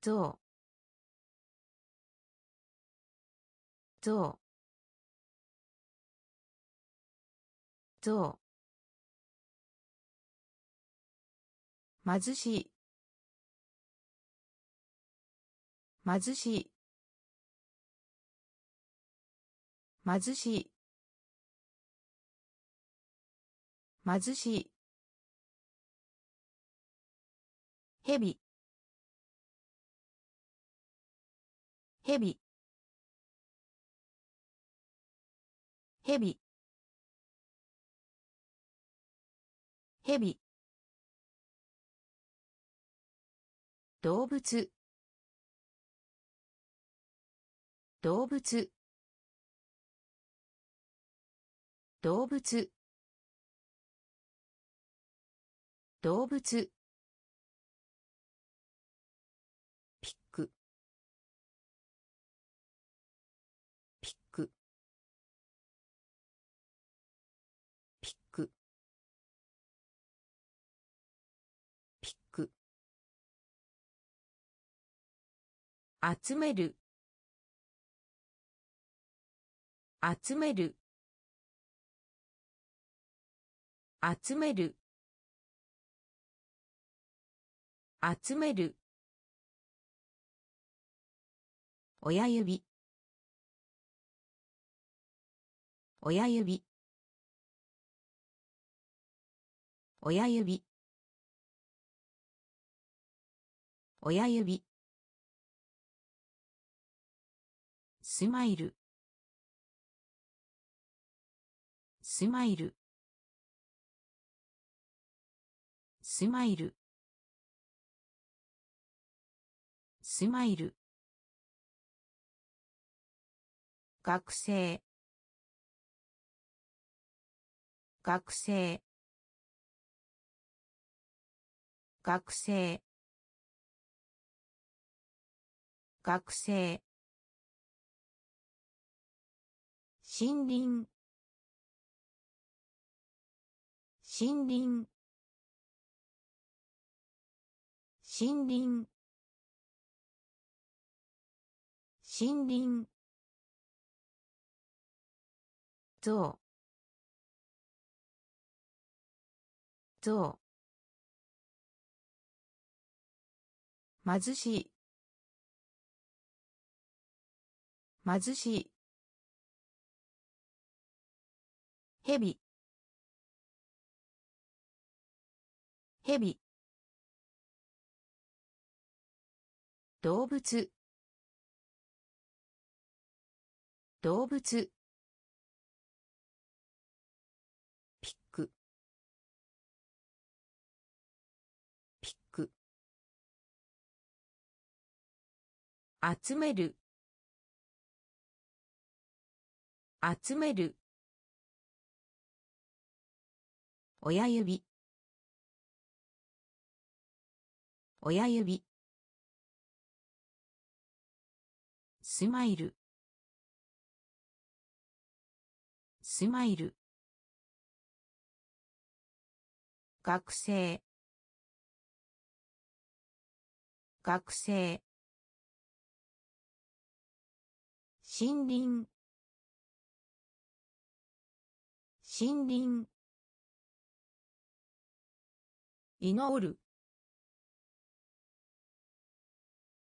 象象象貧しい。貧しい。貧しい。貧しい。ヘビヘビヘビヘビ動物。動物。動物。動物。集める。集める。集める。集める。親指。親指。親指。親指。スマイル。スマイル。スマイル。スマイル。学生。学生。学生。学生。森林。森林。森林。森林。象象貧しい。貧しい。ヘビヘビ動物。動物。ピック。ピック。集める。集める。親指。親指。スマイル。スマイル。学生。学生。森林。森林。祈る。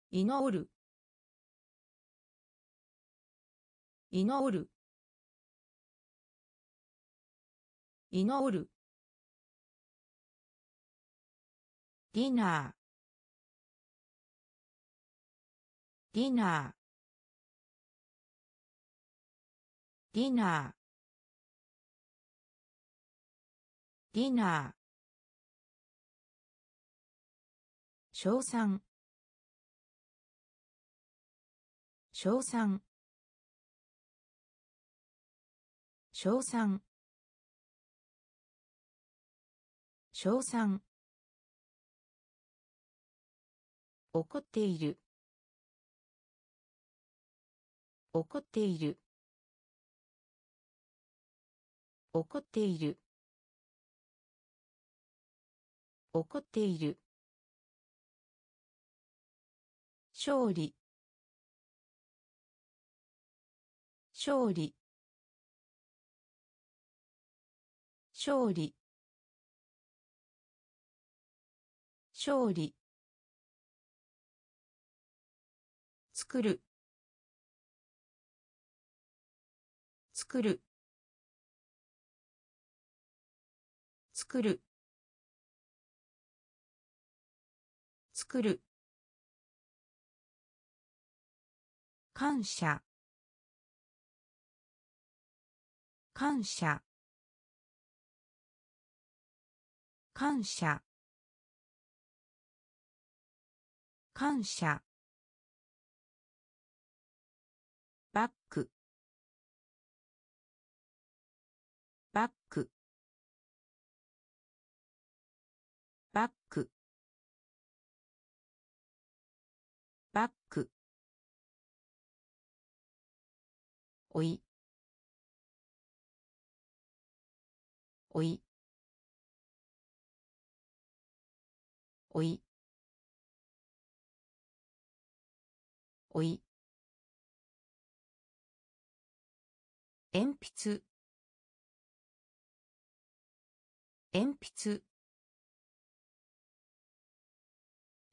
祈る。祈る。祈る。ディナー。ディナー。ディナー。ディナー。称賛。称賛。称賛。称賛。怒っている。怒っている。怒っている。怒っている。勝利。勝利。勝利。勝利。作る。作る。作る。作る。感謝。感謝。感謝。感謝。おい。おい。おい。おい。鉛筆。鉛筆。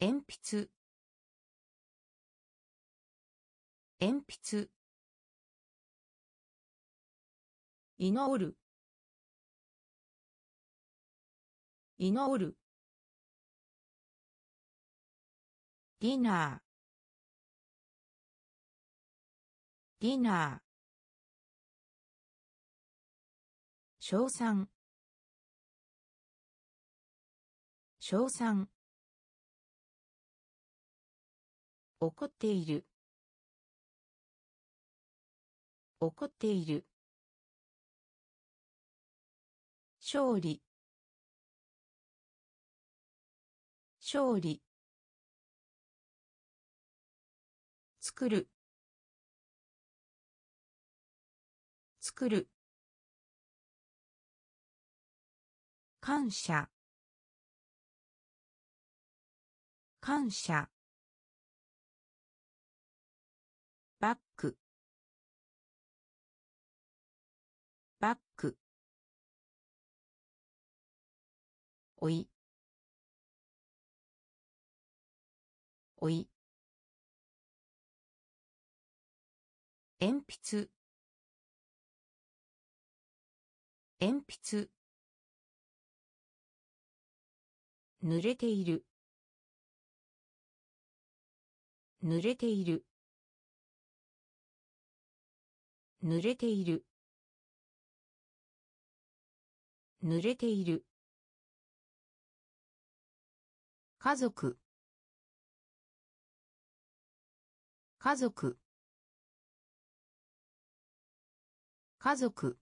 鉛筆。鉛筆。祈る。祈る。ディナー。ディナー。称賛。称賛。怒っている。怒っている。勝利。勝利。作る。作る。感謝。感謝。おい。おい。鉛筆。鉛筆。濡れている。濡れている。濡れている。濡れている。家族。家族。家族。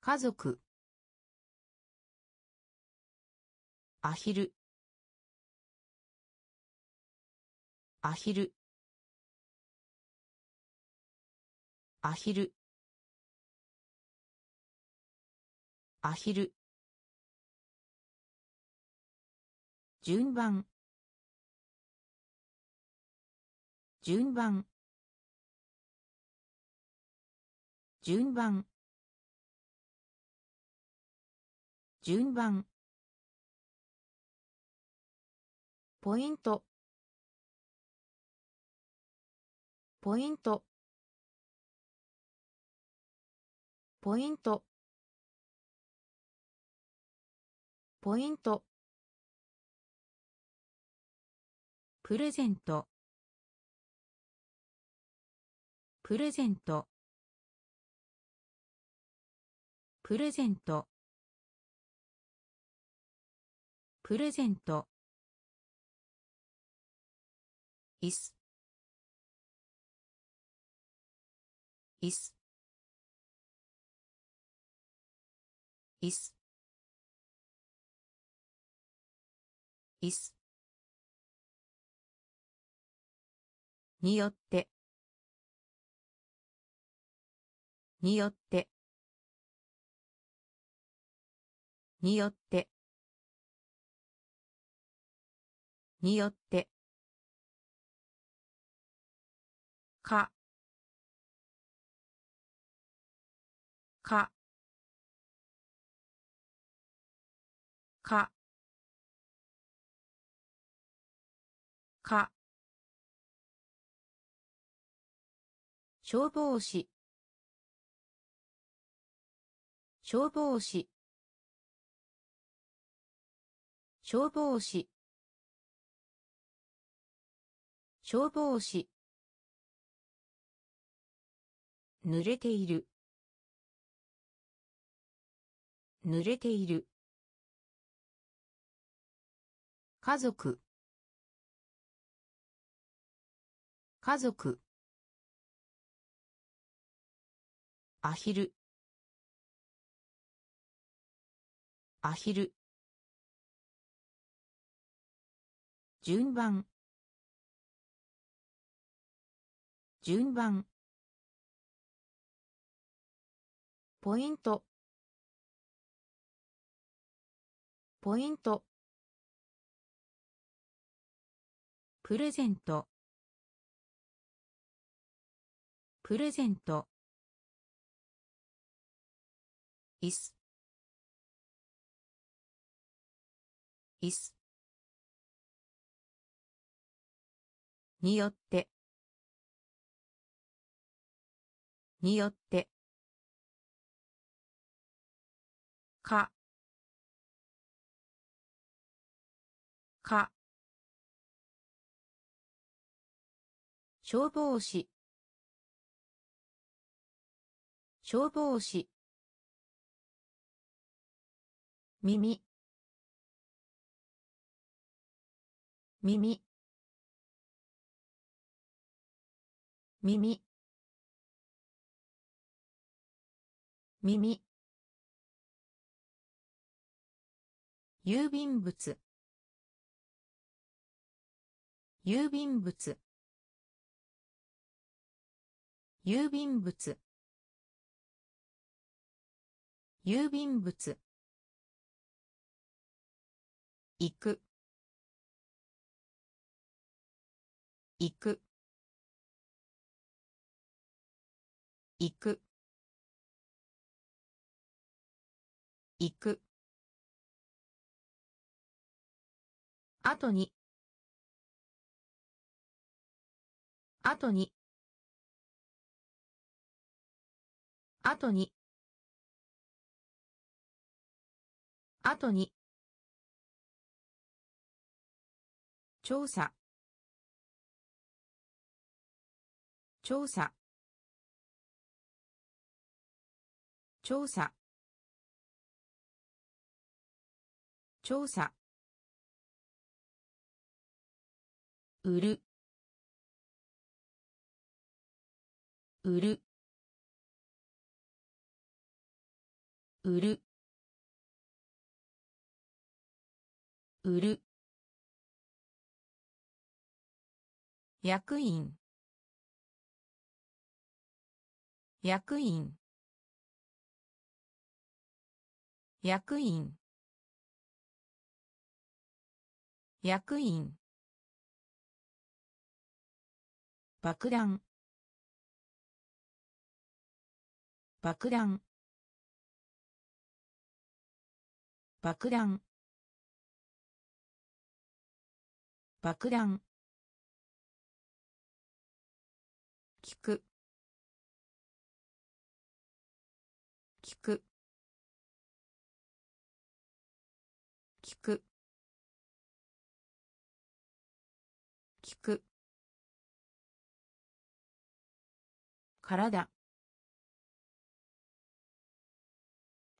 家族。アヒル。アヒル。アヒル。アヒル。順番。順番。順番。順番。ポイント。ポイント。ポイント。ポイント。プレゼント。プレゼント。プレゼント。プレゼント。いすいすいすいすによって。によって。によって。によって。か。か。か。か。消防士。消防士。消防士。消防士。濡れている。濡れている。家族。家族。アヒル。アヒル。順番。順番。ポイント。ポイント。プレゼント。プレゼント。いすいすによって。によって。か。か。消防士。消防士。耳。耳。耳。耳。郵便物。郵便物。郵便物。郵便物。行く。行く。行く。行く。後に。後に。後に。後に。調査。調査。調査。調査。売る。売る。売る。売る役員。役員。役員。役員。爆弾。爆弾。爆弾。爆弾。聞く。聞く。聞く。聞く。体。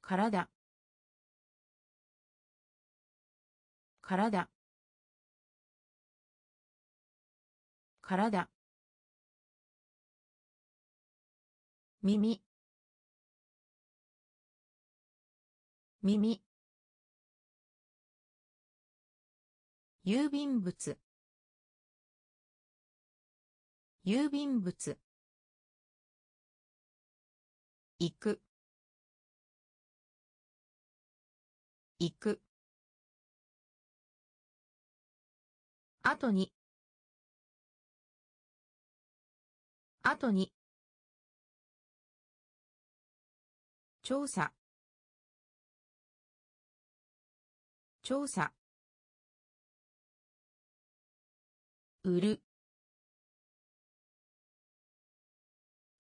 体。体。体。耳。耳。郵便物。郵便物。行く。行く。後に。後に。調査。調査。売る。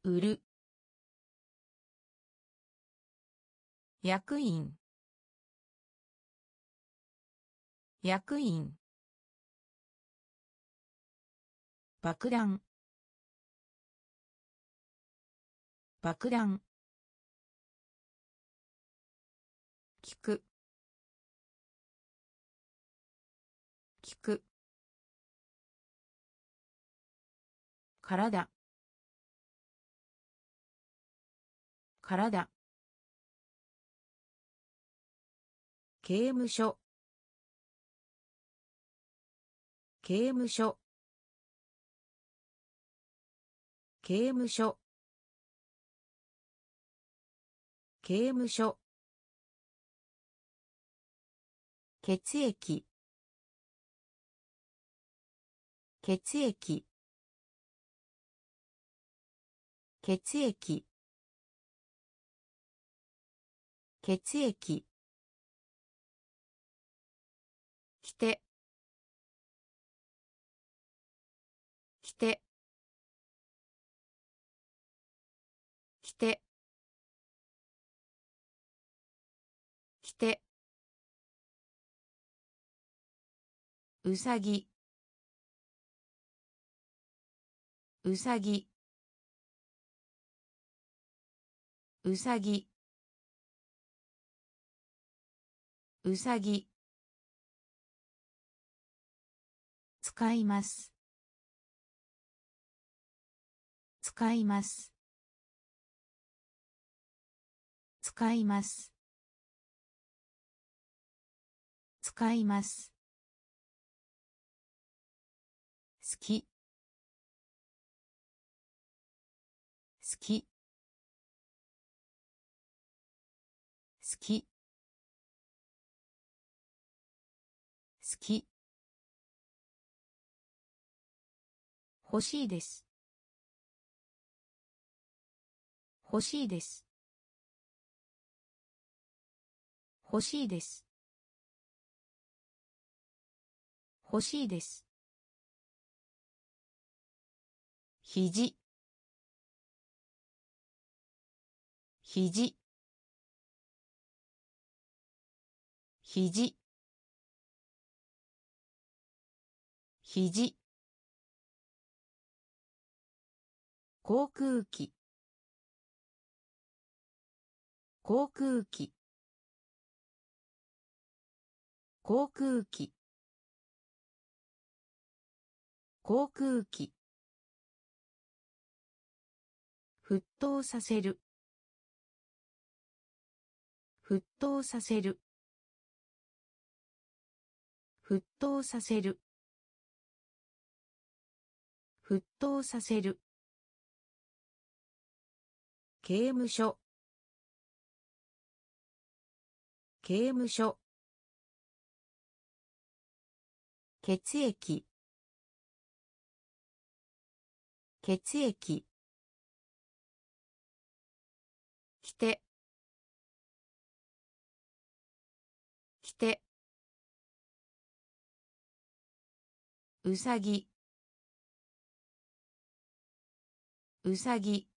売る。役員。役員。爆弾。爆弾。聞く。聞く。体体刑務所。刑務所。刑務所。刑務所。血液。血液。血液。血液。きて。きて。きて。きて。うさぎ。うさぎ。うさぎ。うさぎ。使います。使います。使います。使います。好き。好き。好き。好き。欲しいです。欲しいです。欲しいです。欲しいです。ひじひじひじ航空機航空機航空機航空機沸騰させる。沸騰させる。沸騰させる。沸騰させる。刑務所。刑務所。血液。血液。て。きて。うさぎ。うさぎ。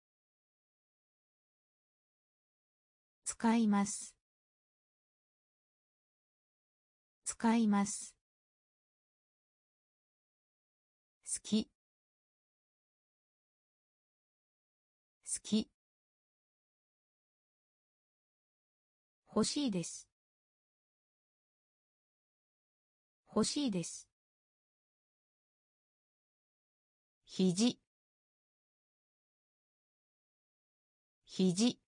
使います。使います。欲しいです。欲しいです。ひじひじ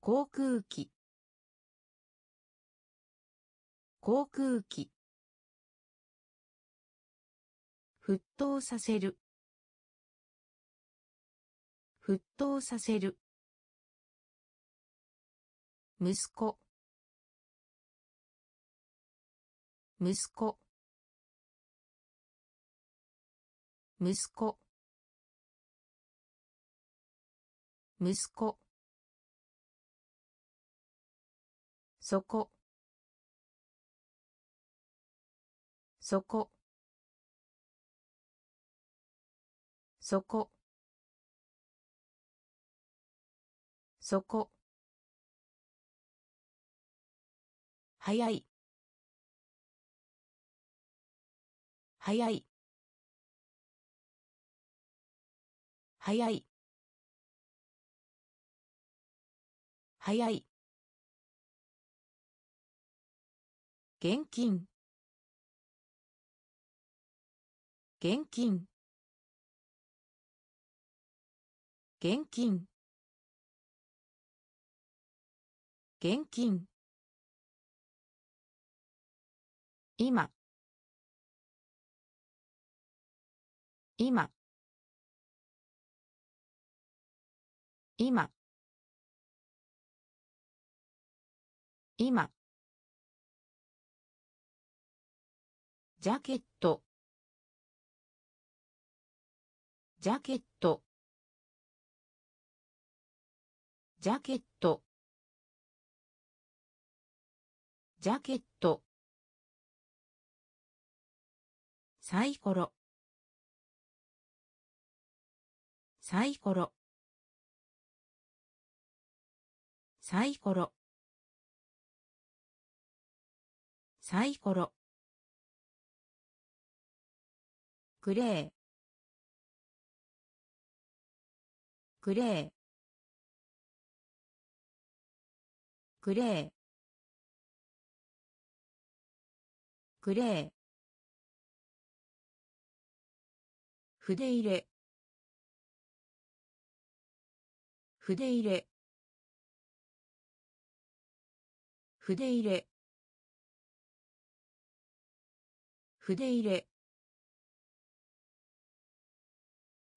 航空機。航空機。沸騰させる。沸騰させる。息子。息子。息子。息子。そこ。そこ。そこ。そこ。早い。早い。早い。早い。現金。現金。現金。現金。今。今。今。今。ジャケット。ジャケット。ジャケット。ジャケット。サイコロ。サイコロ。サイコロ。サイコロ。グレー。グレー。グレー。グレー。筆入れ。筆入れ。筆入れ。筆入れ。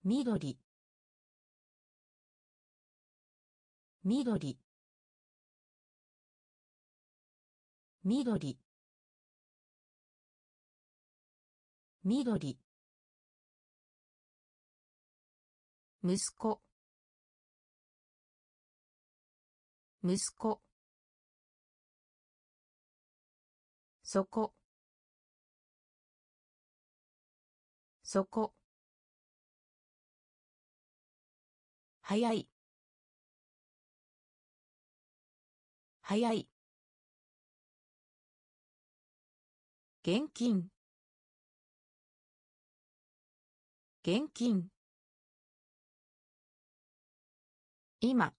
緑。緑。緑。緑。息子。息子。そこ。そこ。早い。早い。現金。現金。今。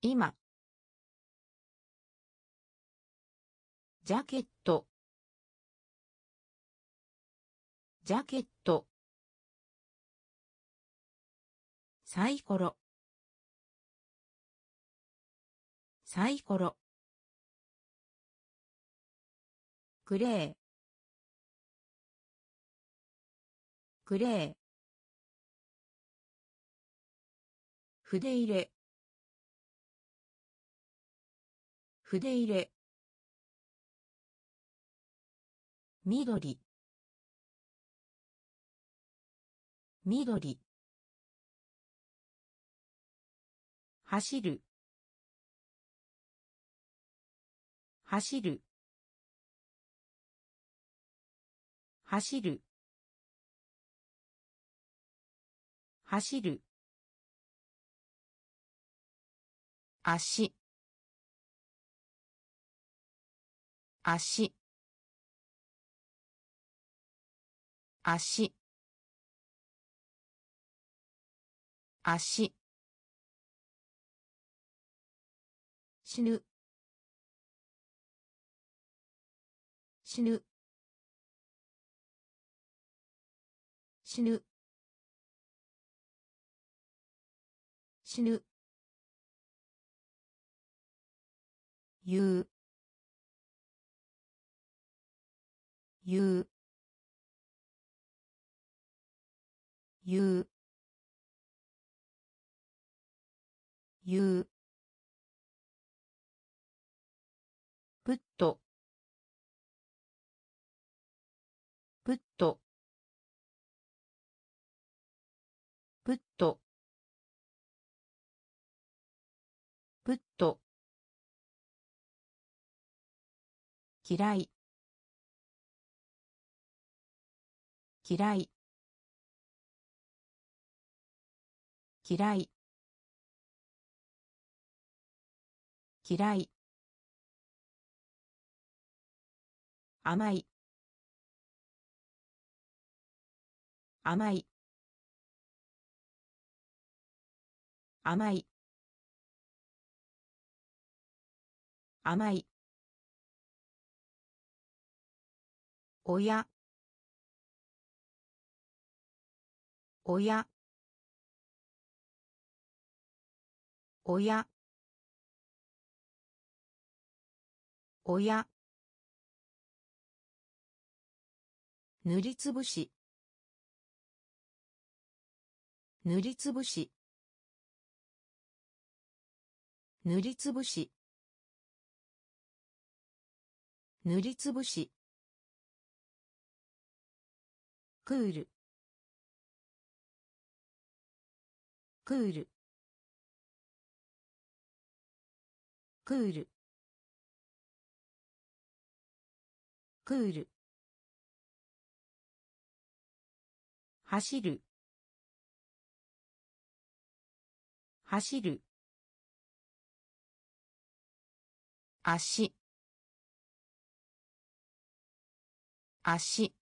今。ジャケット。ジャケット。サイコロ。サイコロ。グレー。グレー。筆入れ。筆入れ。緑。緑。走る。走る。走る。走る。足。足。足。足。死ぬ。死ぬ。死ぬ。死ぬ。言う。言う。言う。言う。嫌い。嫌い。嫌い。嫌い。甘い。甘い。甘い。甘い。親。親。親。親。塗りつぶし。塗りつぶし。塗りつぶし。塗りつぶし。クール。クール。クール。クール。走る。走る。足。足。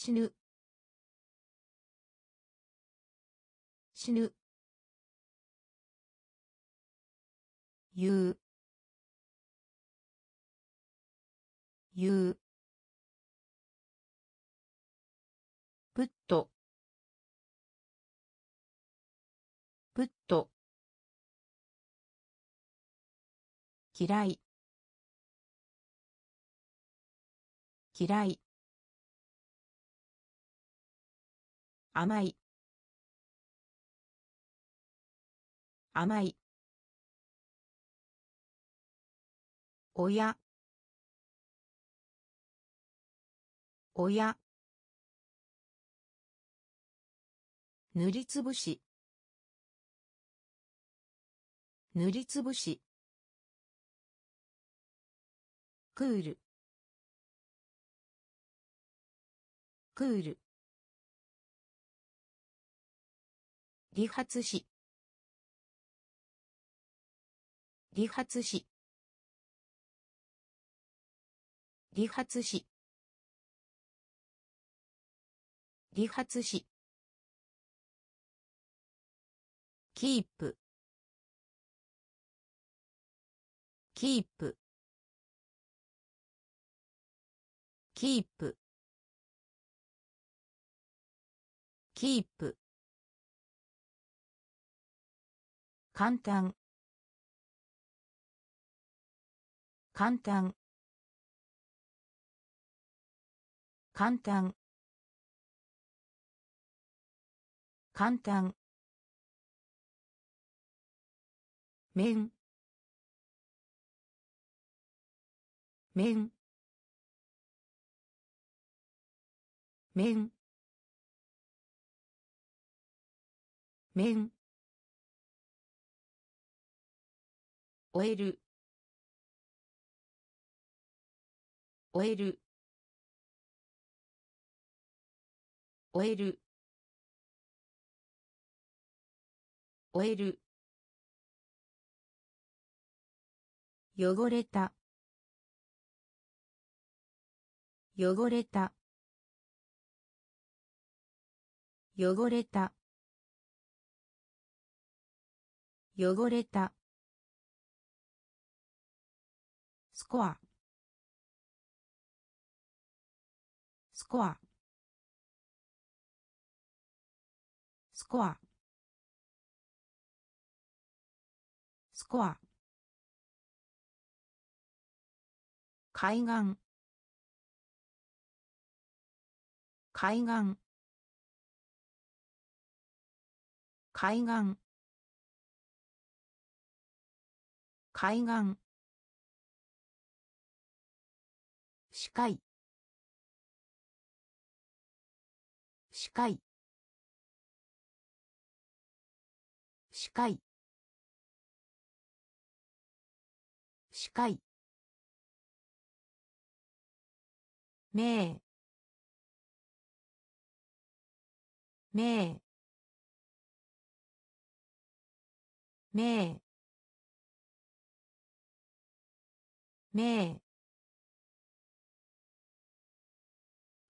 死ぬ。死ぬ。言う。言う。プットプット嫌い。嫌い。甘い。甘い。親親塗りつぶし。塗りつぶし。クール。クール。理髪師。理髪師。理髪師。理髪師。キープ。キープ。キープ。キープ。簡単。簡単。簡単。簡単。面面面面終える。終える。終える。終える。汚れた。汚れた。汚れた。汚れた。コア。スコア。スコア。スコア。海岸。海岸。海岸。海岸。視界視界視界視界名。名。名。名。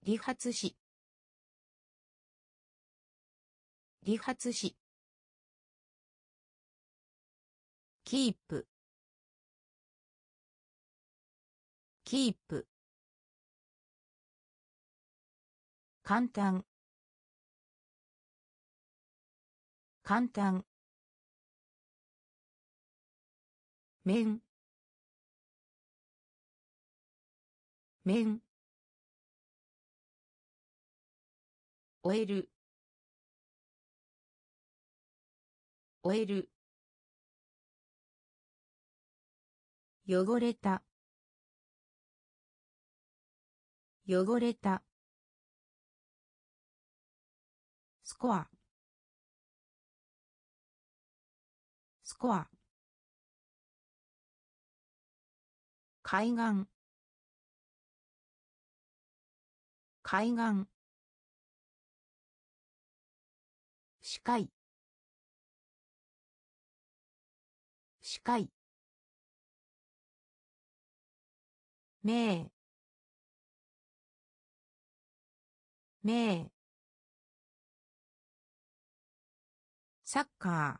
理髪師。理髪師。キープ。キープ。簡単。簡単。面面終える。終える。汚れた。汚れた。スコア。スコア。海岸。海岸。視界視界名。名。サッカー。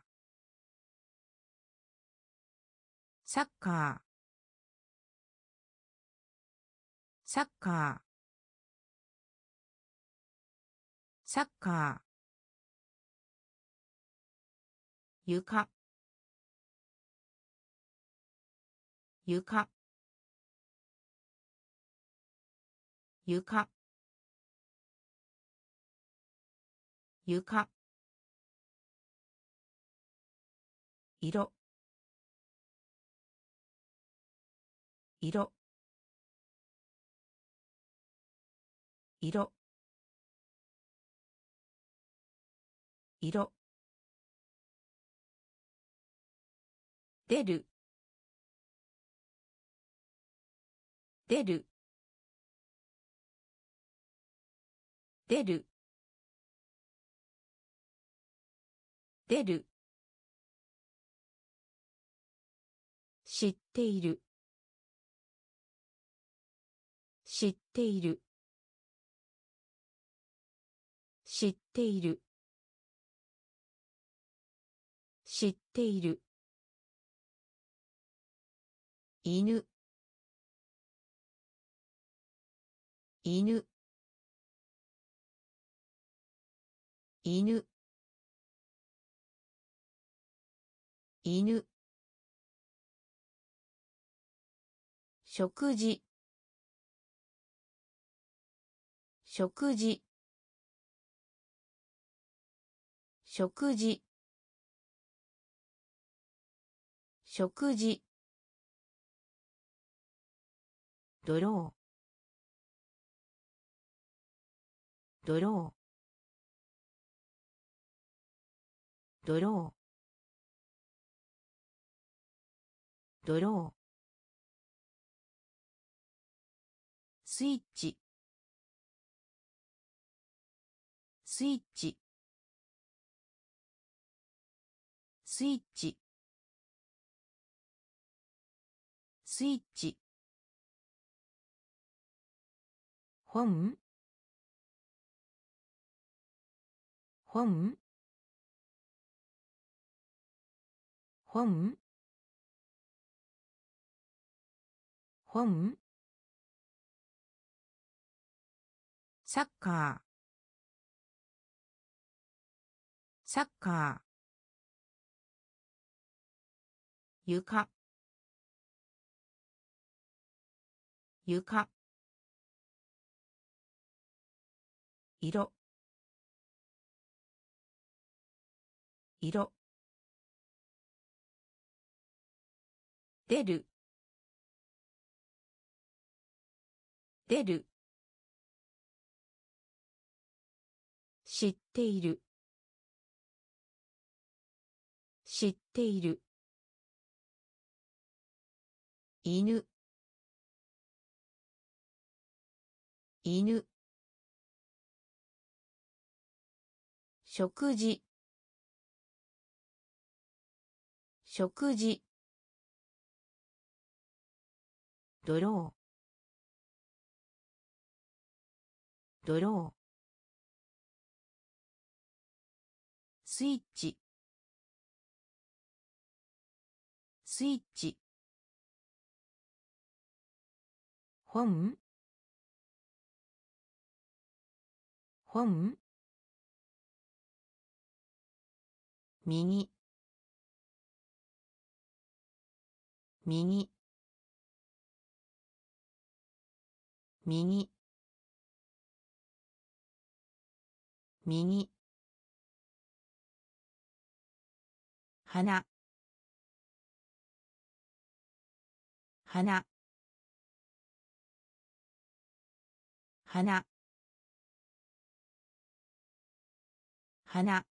サッカー。サッカー。サッカー。床。床。床。床。色。色。色。色。出る。出る。出る。出る。知っている。知っている。知っている。知っている。犬。犬。犬。犬。食事。食事。食事。食事。ドロー。ドロー。ドロー。ドロー。スイッチ。スイッチ。スイッチ。スイッチ。本？本？本？本？サッカー。サッカー。床。床。色。色。出る。出る。知っている。知っている。犬。犬。食事。食事。ドロー。ドロー。スイッチ。スイッチ。本？本？右。右。右。右。花花花花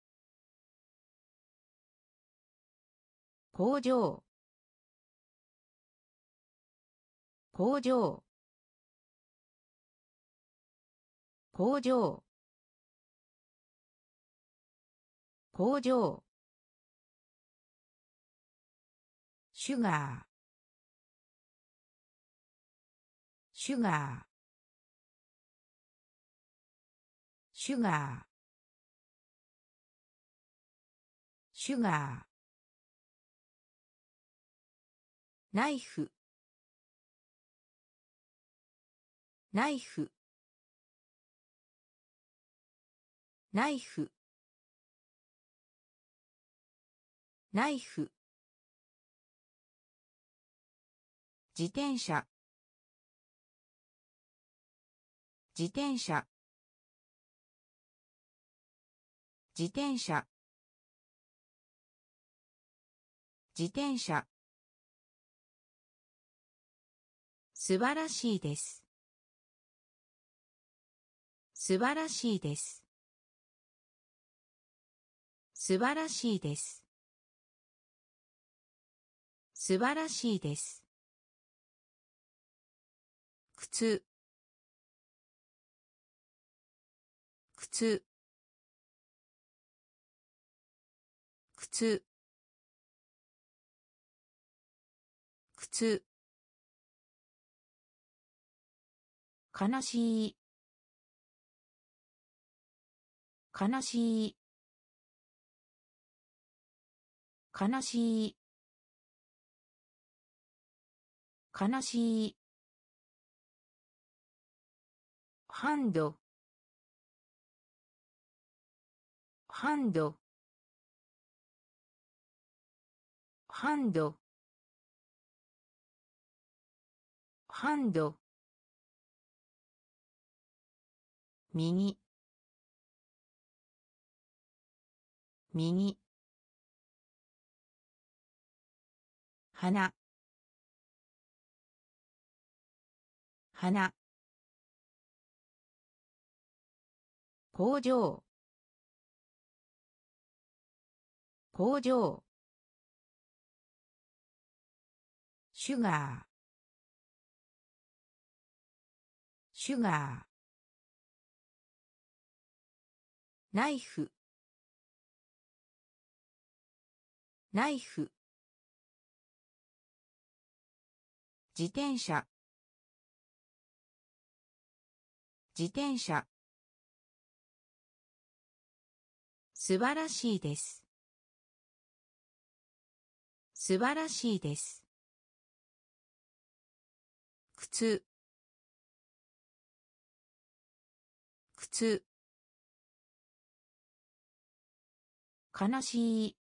工場。工場。工場。工場。シュガー。シュガー。シュガー。シュガー。ナイフ。ナイフ。ナイフ。ナイフ。自転車。自転車。自転車。自転車。素晴らしいです。素晴らしいです。素晴らしいです。素晴らしいです。靴。靴。靴。靴。悲しい。悲しい。悲しい。悲しい。ハンドハンドハンドハンド右。右。花花工場。工場。シュガー。シュガー。ナイフ。ナイフ。自転車。自転車。素晴らしいです。素晴らしいです。靴。靴。悲しい。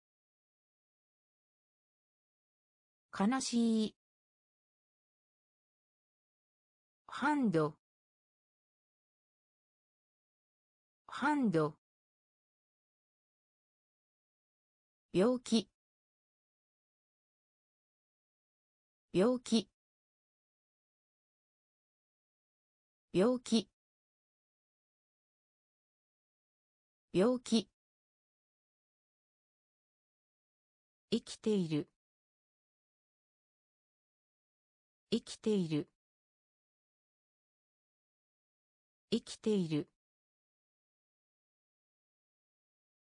悲しい。ハンドハンド病気。病気。病気。病気。生きている。生きている。生きている。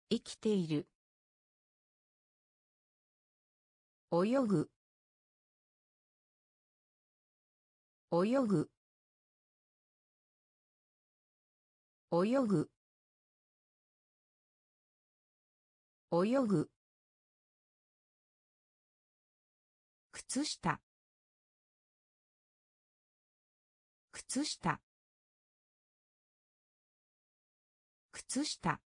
生きている。泳ぐ。泳ぐ。泳ぐ。泳ぐ。靴下。靴下。靴下。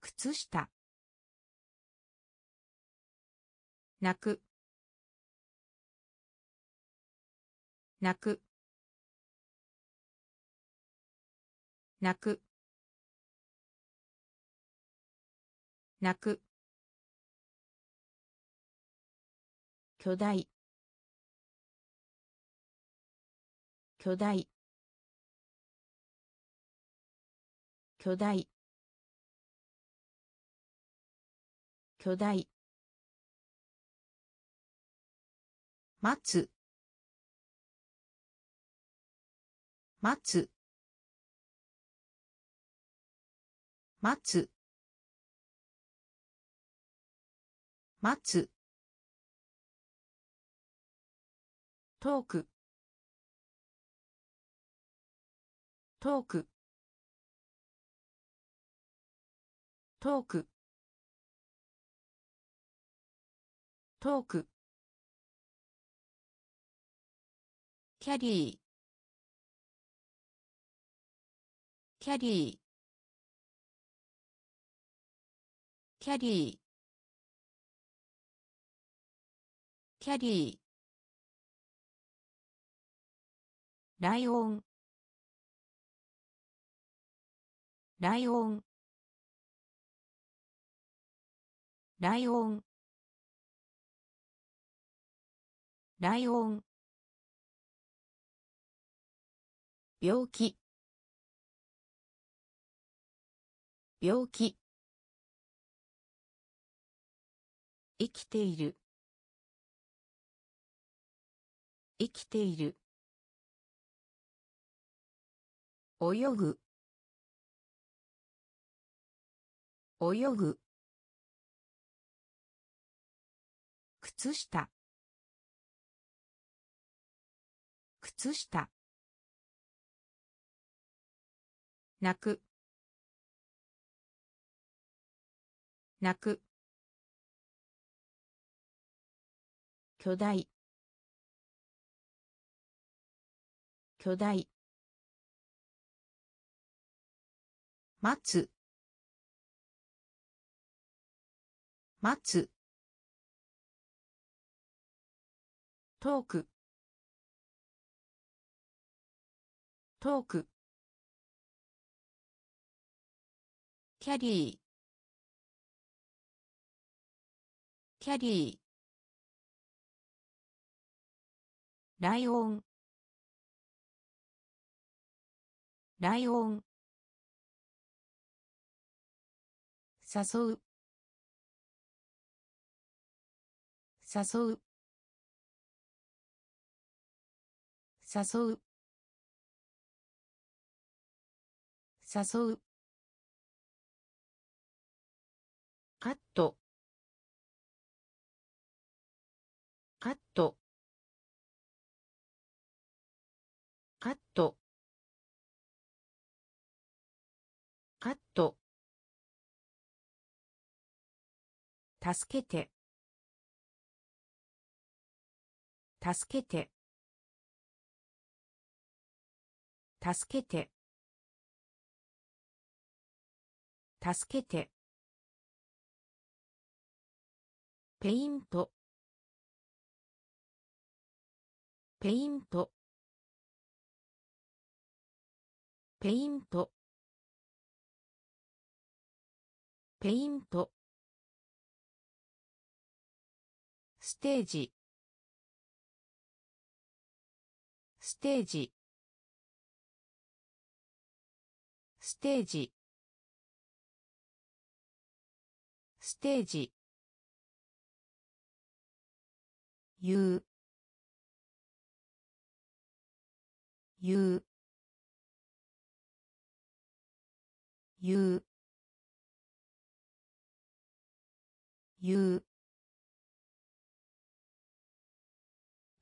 靴下。泣く。泣く。泣く。泣く。巨大。巨大。巨大。巨大。待つ。待つ。待つ。待つ。トーク。トーク。トーク。トーク。キャリー。キャリー。キャリー。キャリー。ライオン。ライオン。ライオン。ライオン。病気。病気。生きている。生きている泳ぐ。泳ぐ。靴下。靴下。泣く。泣く。巨大。巨大。待つ。待つ。トーク。トーク。キャリー。キャリー。ライオン。ライオン。誘う。誘う。誘う。誘う。カット。カット。カット。カット。助けて。助けて。助けて。助けて。ペイント。ペイント。ペイント。ペイント。ステージ。ステージ。ステージ。ステージ。言う。言う。言う。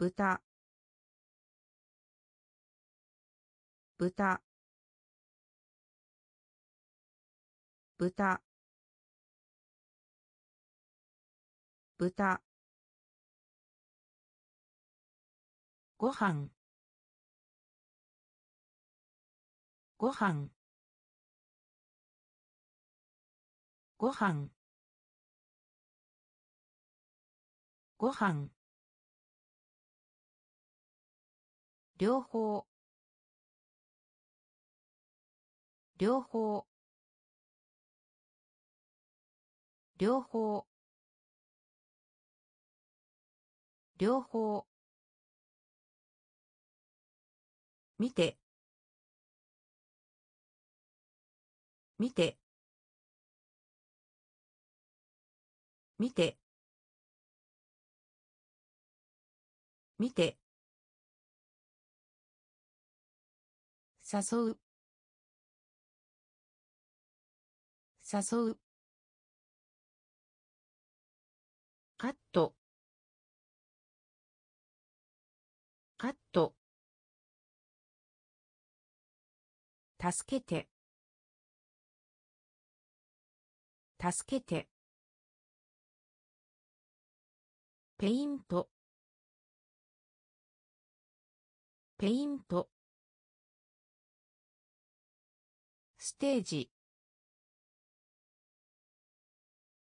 ぶたぶたごはんごはんごはんごはん両方。両方。両方。両方。見て。見て。見て。見て。誘う。誘う。カット。カット。助けて。助けて。ペイント。ペイント。ステージ。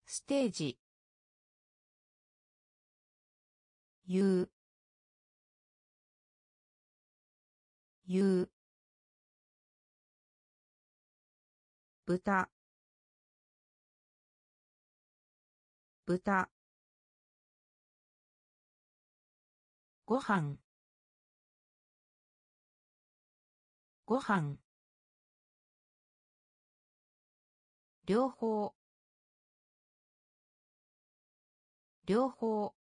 ステージ。言う。言う。豚。豚。ご飯。ご飯。両方。両方。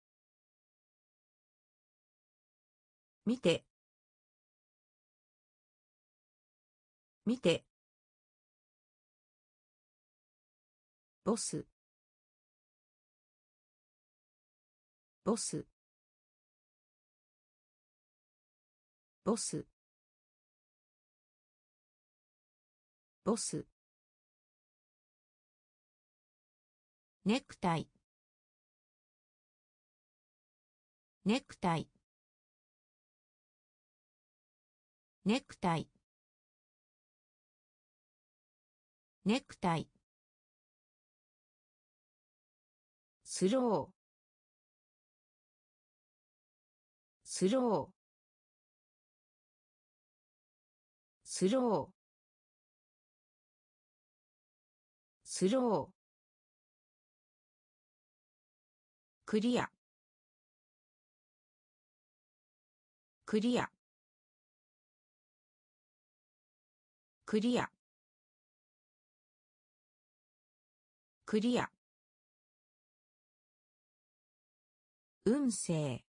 見て。見て。ボス。ボス。ボス。ボス。ネクタイ。ネクタイ。ネクタイ。ネクタイ。スロー。スロー。スロー。スロー。クリア。クリア。クリア。クリア。運勢。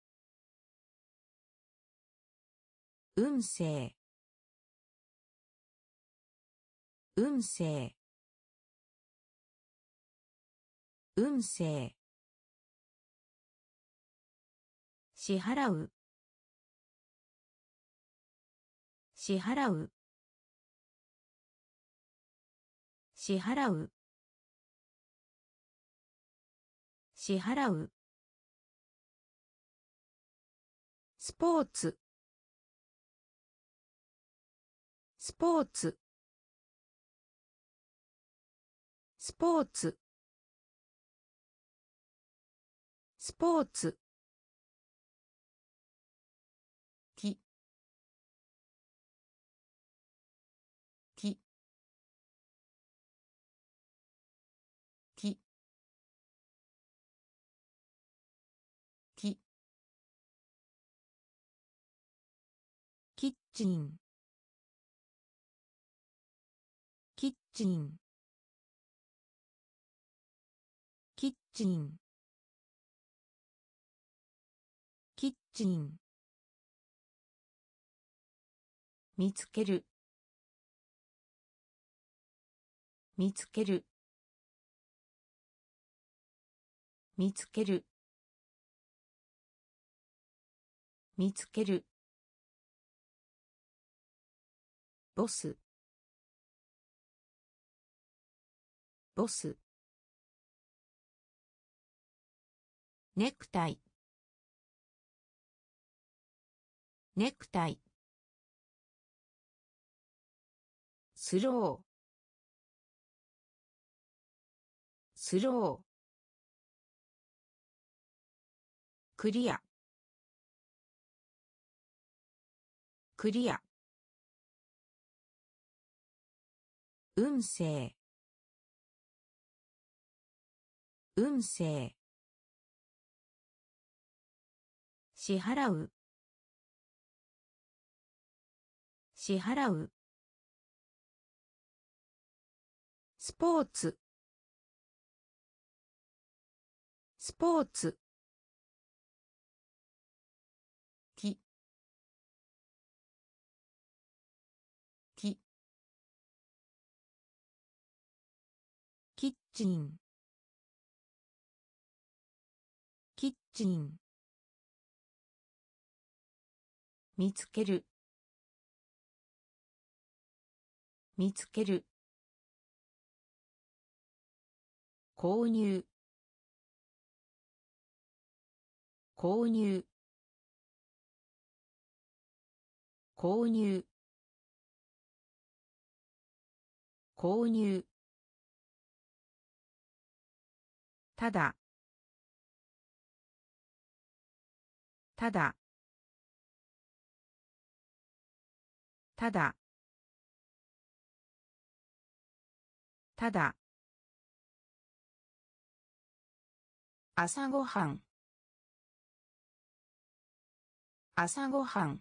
運勢。運勢。運勢。支払う。支払う。支払う。支払う。スポーツ。スポーツ。スポーツ。スポーツ。チン。キッチン。キッチン。キッチン。見つける。見つける。見つける。見つける。ボス。ボス。ネクタイ。ネクタイ。スロー。スロー。クリア。クリア。運勢。運勢。支払う。支払う。スポーツ。スポーツ。チン。キッチン。見つける。見つける。購入。購入。購入。購入。ただ。ただ。ただ。ただ。朝ごはん。朝ごはん。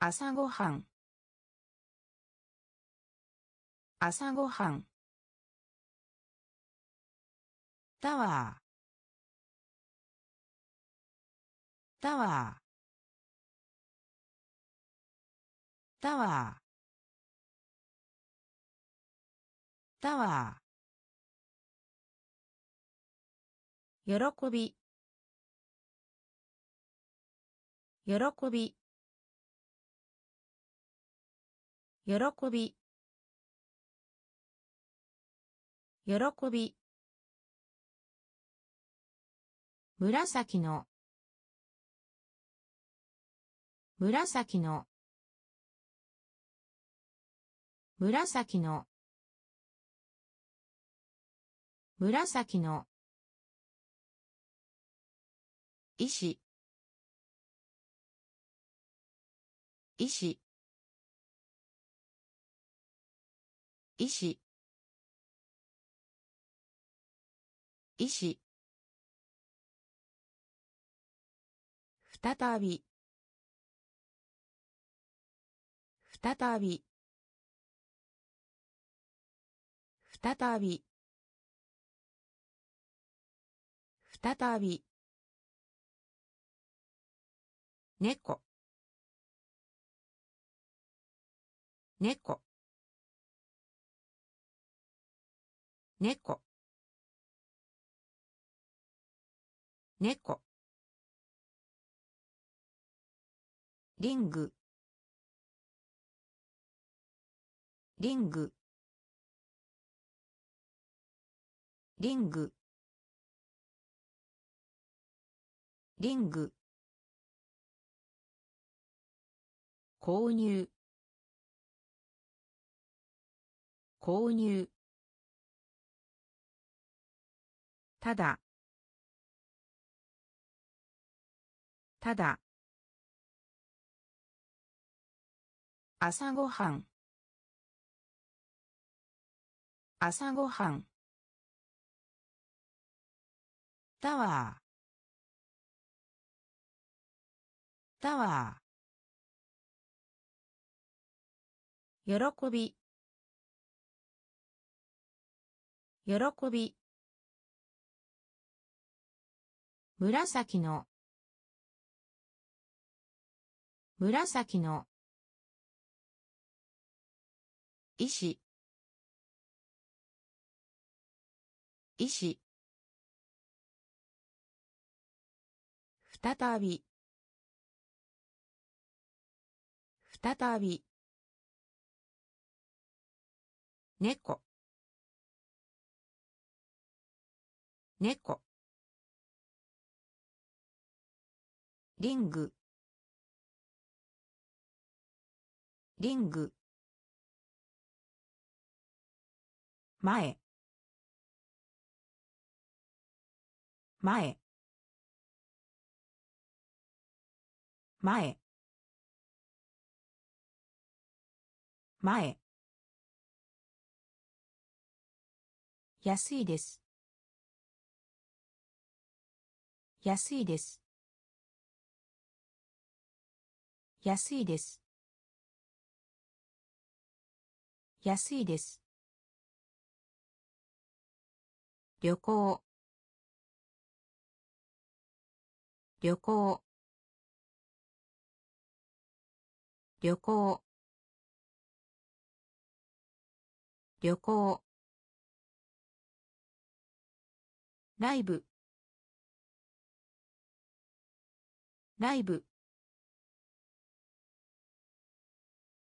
朝ごはん。朝ごはん。タワータワータワータワー喜び。喜び。喜び。喜び。紫の。紫の。紫の。紫の。医師医師医師医師再び。再び。再び。再び猫。猫。猫。猫。リング。リング。リング。リング。購入。購入。ただ。ただ。朝ごはん。朝ごはん。タワー。タワー。喜び。喜び。紫の。紫の。石石再び。再び。猫。猫。リング。リング。前。前。前。前。安いです。安いです。安いです。安いです。旅行。旅行。旅行。旅行。ライブライブ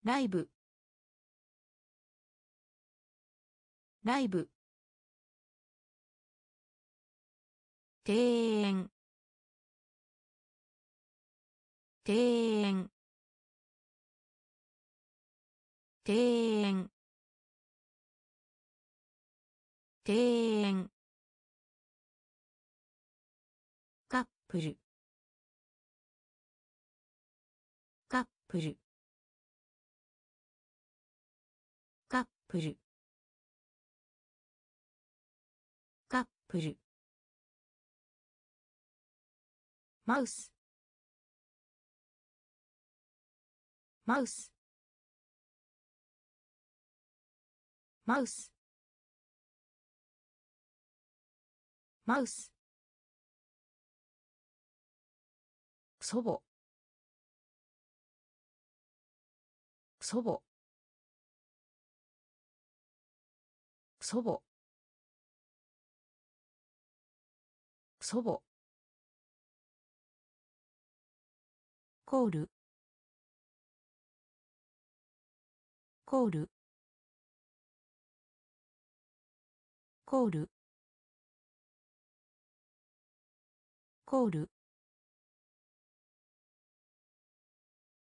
ライブライブ庭園。庭園。庭園。庭園。カップル。カップル。カップル。カップル。マウスマウスマウスマウス祖母。祖母。祖母。祖母。コール。コール。コール。コール。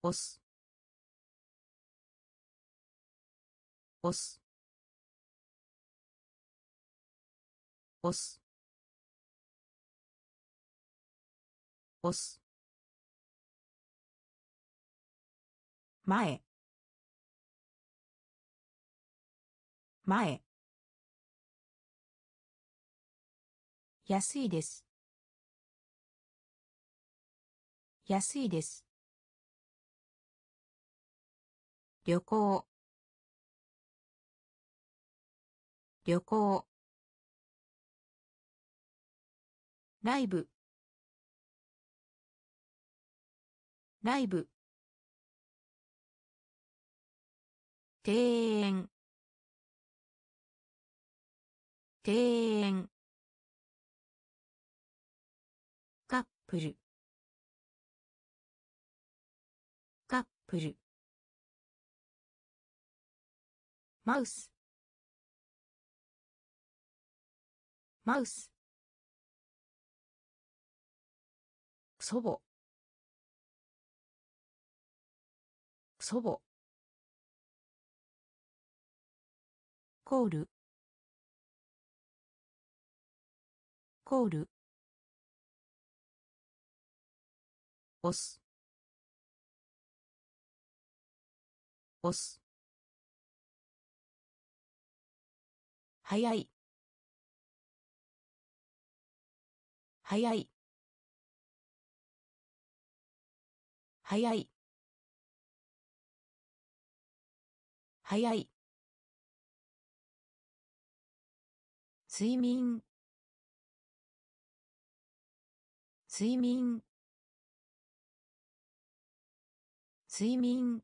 押す。押す。押す。押す。前。前。安いです。安いです。旅行。旅行。ライブ。ライブ。庭園。庭園。カップル。カップル。マウス。マウス。祖母。祖母。コール。コール。押す。押す。早い。早い。早い。早い。睡眠。睡眠。睡眠。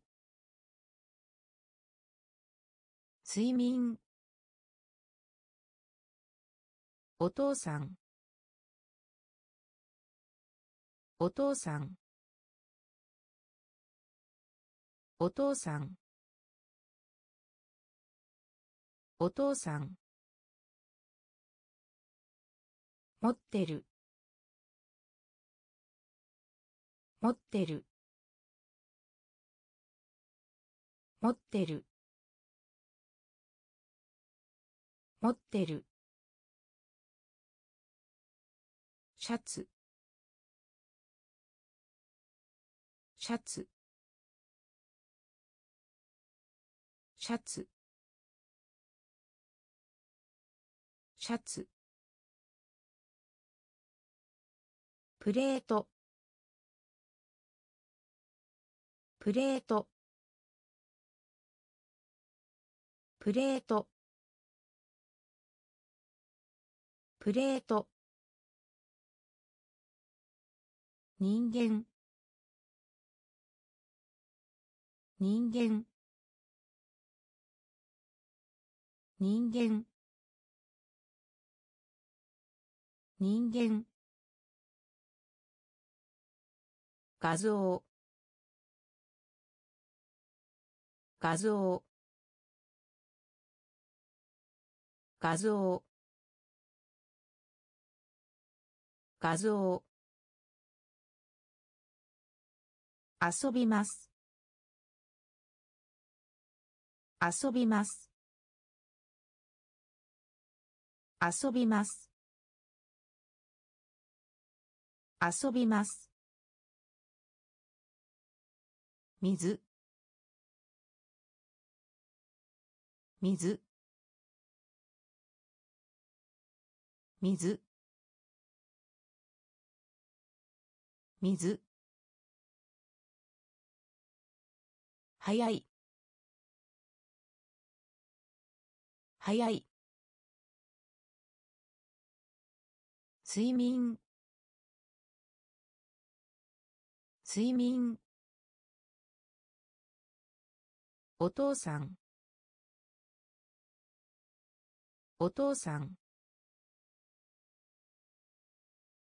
睡眠。お父さん。お父さん。お父さん。お父さん。持ってる。持ってる。持ってる。持ってる。シャツ。シャツ。シャツ。シャツ。プレート。プレート。プレート。プレート。人間。人間。人間。人間。画像。画像。画像。画像。遊びます。遊びます。遊びます。遊びます。水。水。水。水。早い。早い。睡眠。睡眠。お父さん。お父さん。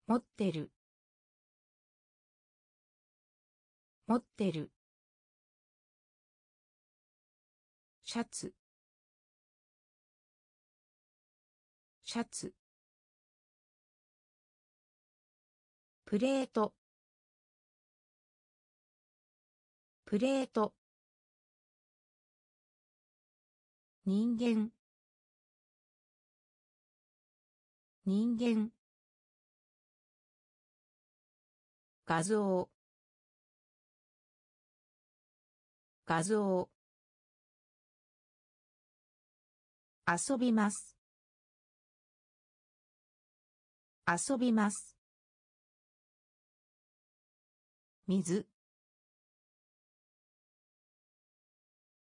持ってる。持ってる。シャツ。シャツ。プレート。プレート。人間。人間。画像。画像。遊びます。遊びます。水。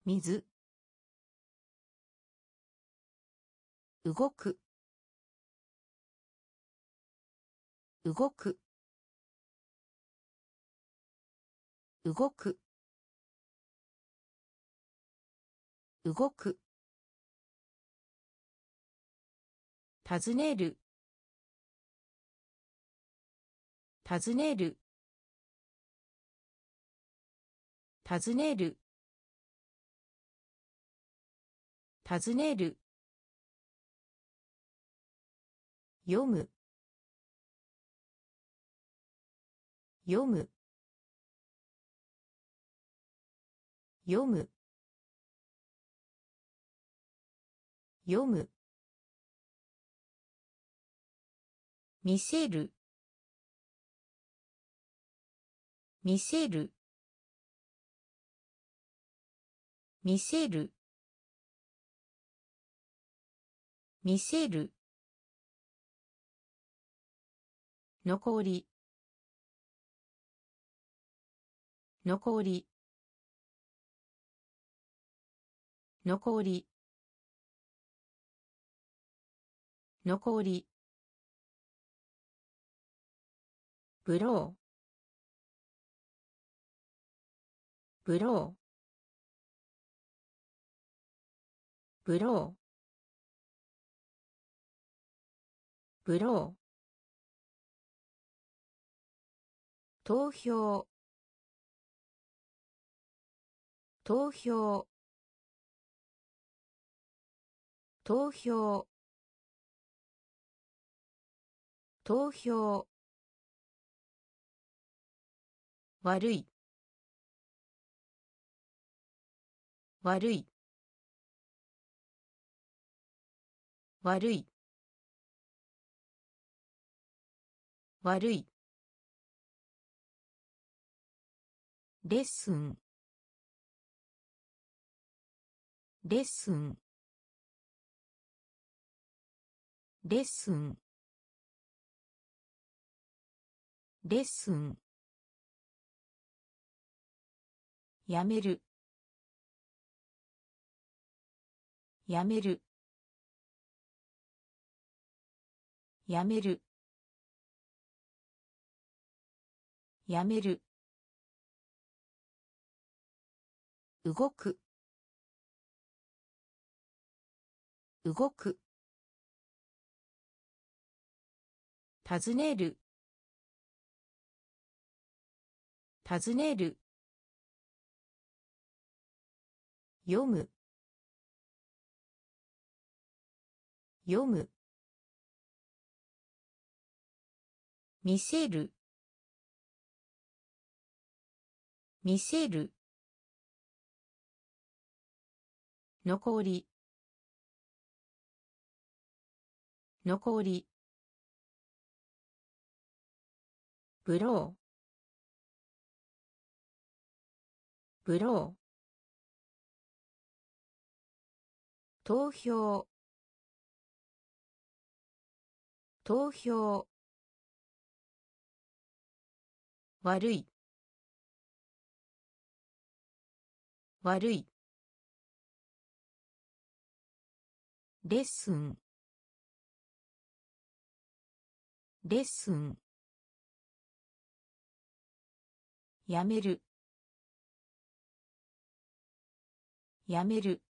水。動く。動く。動く。動く。尋ねる。尋ねる。尋ねる。尋ねる。読む。読む。読む。読む。見せる。見せる。見せる。見せる。残り。残り。残り。残り。ブロー。ブロー。ブロー。ブロー。投票。投票。投票。投票。悪い。悪い。悪い。悪い。レッスン。レッスン。レッスン。レッスン。やめる。やめる。やめる。やめる。動く。動く。尋ねる。尋ねる。読む。読む。見せる。見せる。残り。残り。ブロー。ブロー。投票。投票。悪い。悪い。レッスン。レッスン。やめる。やめる。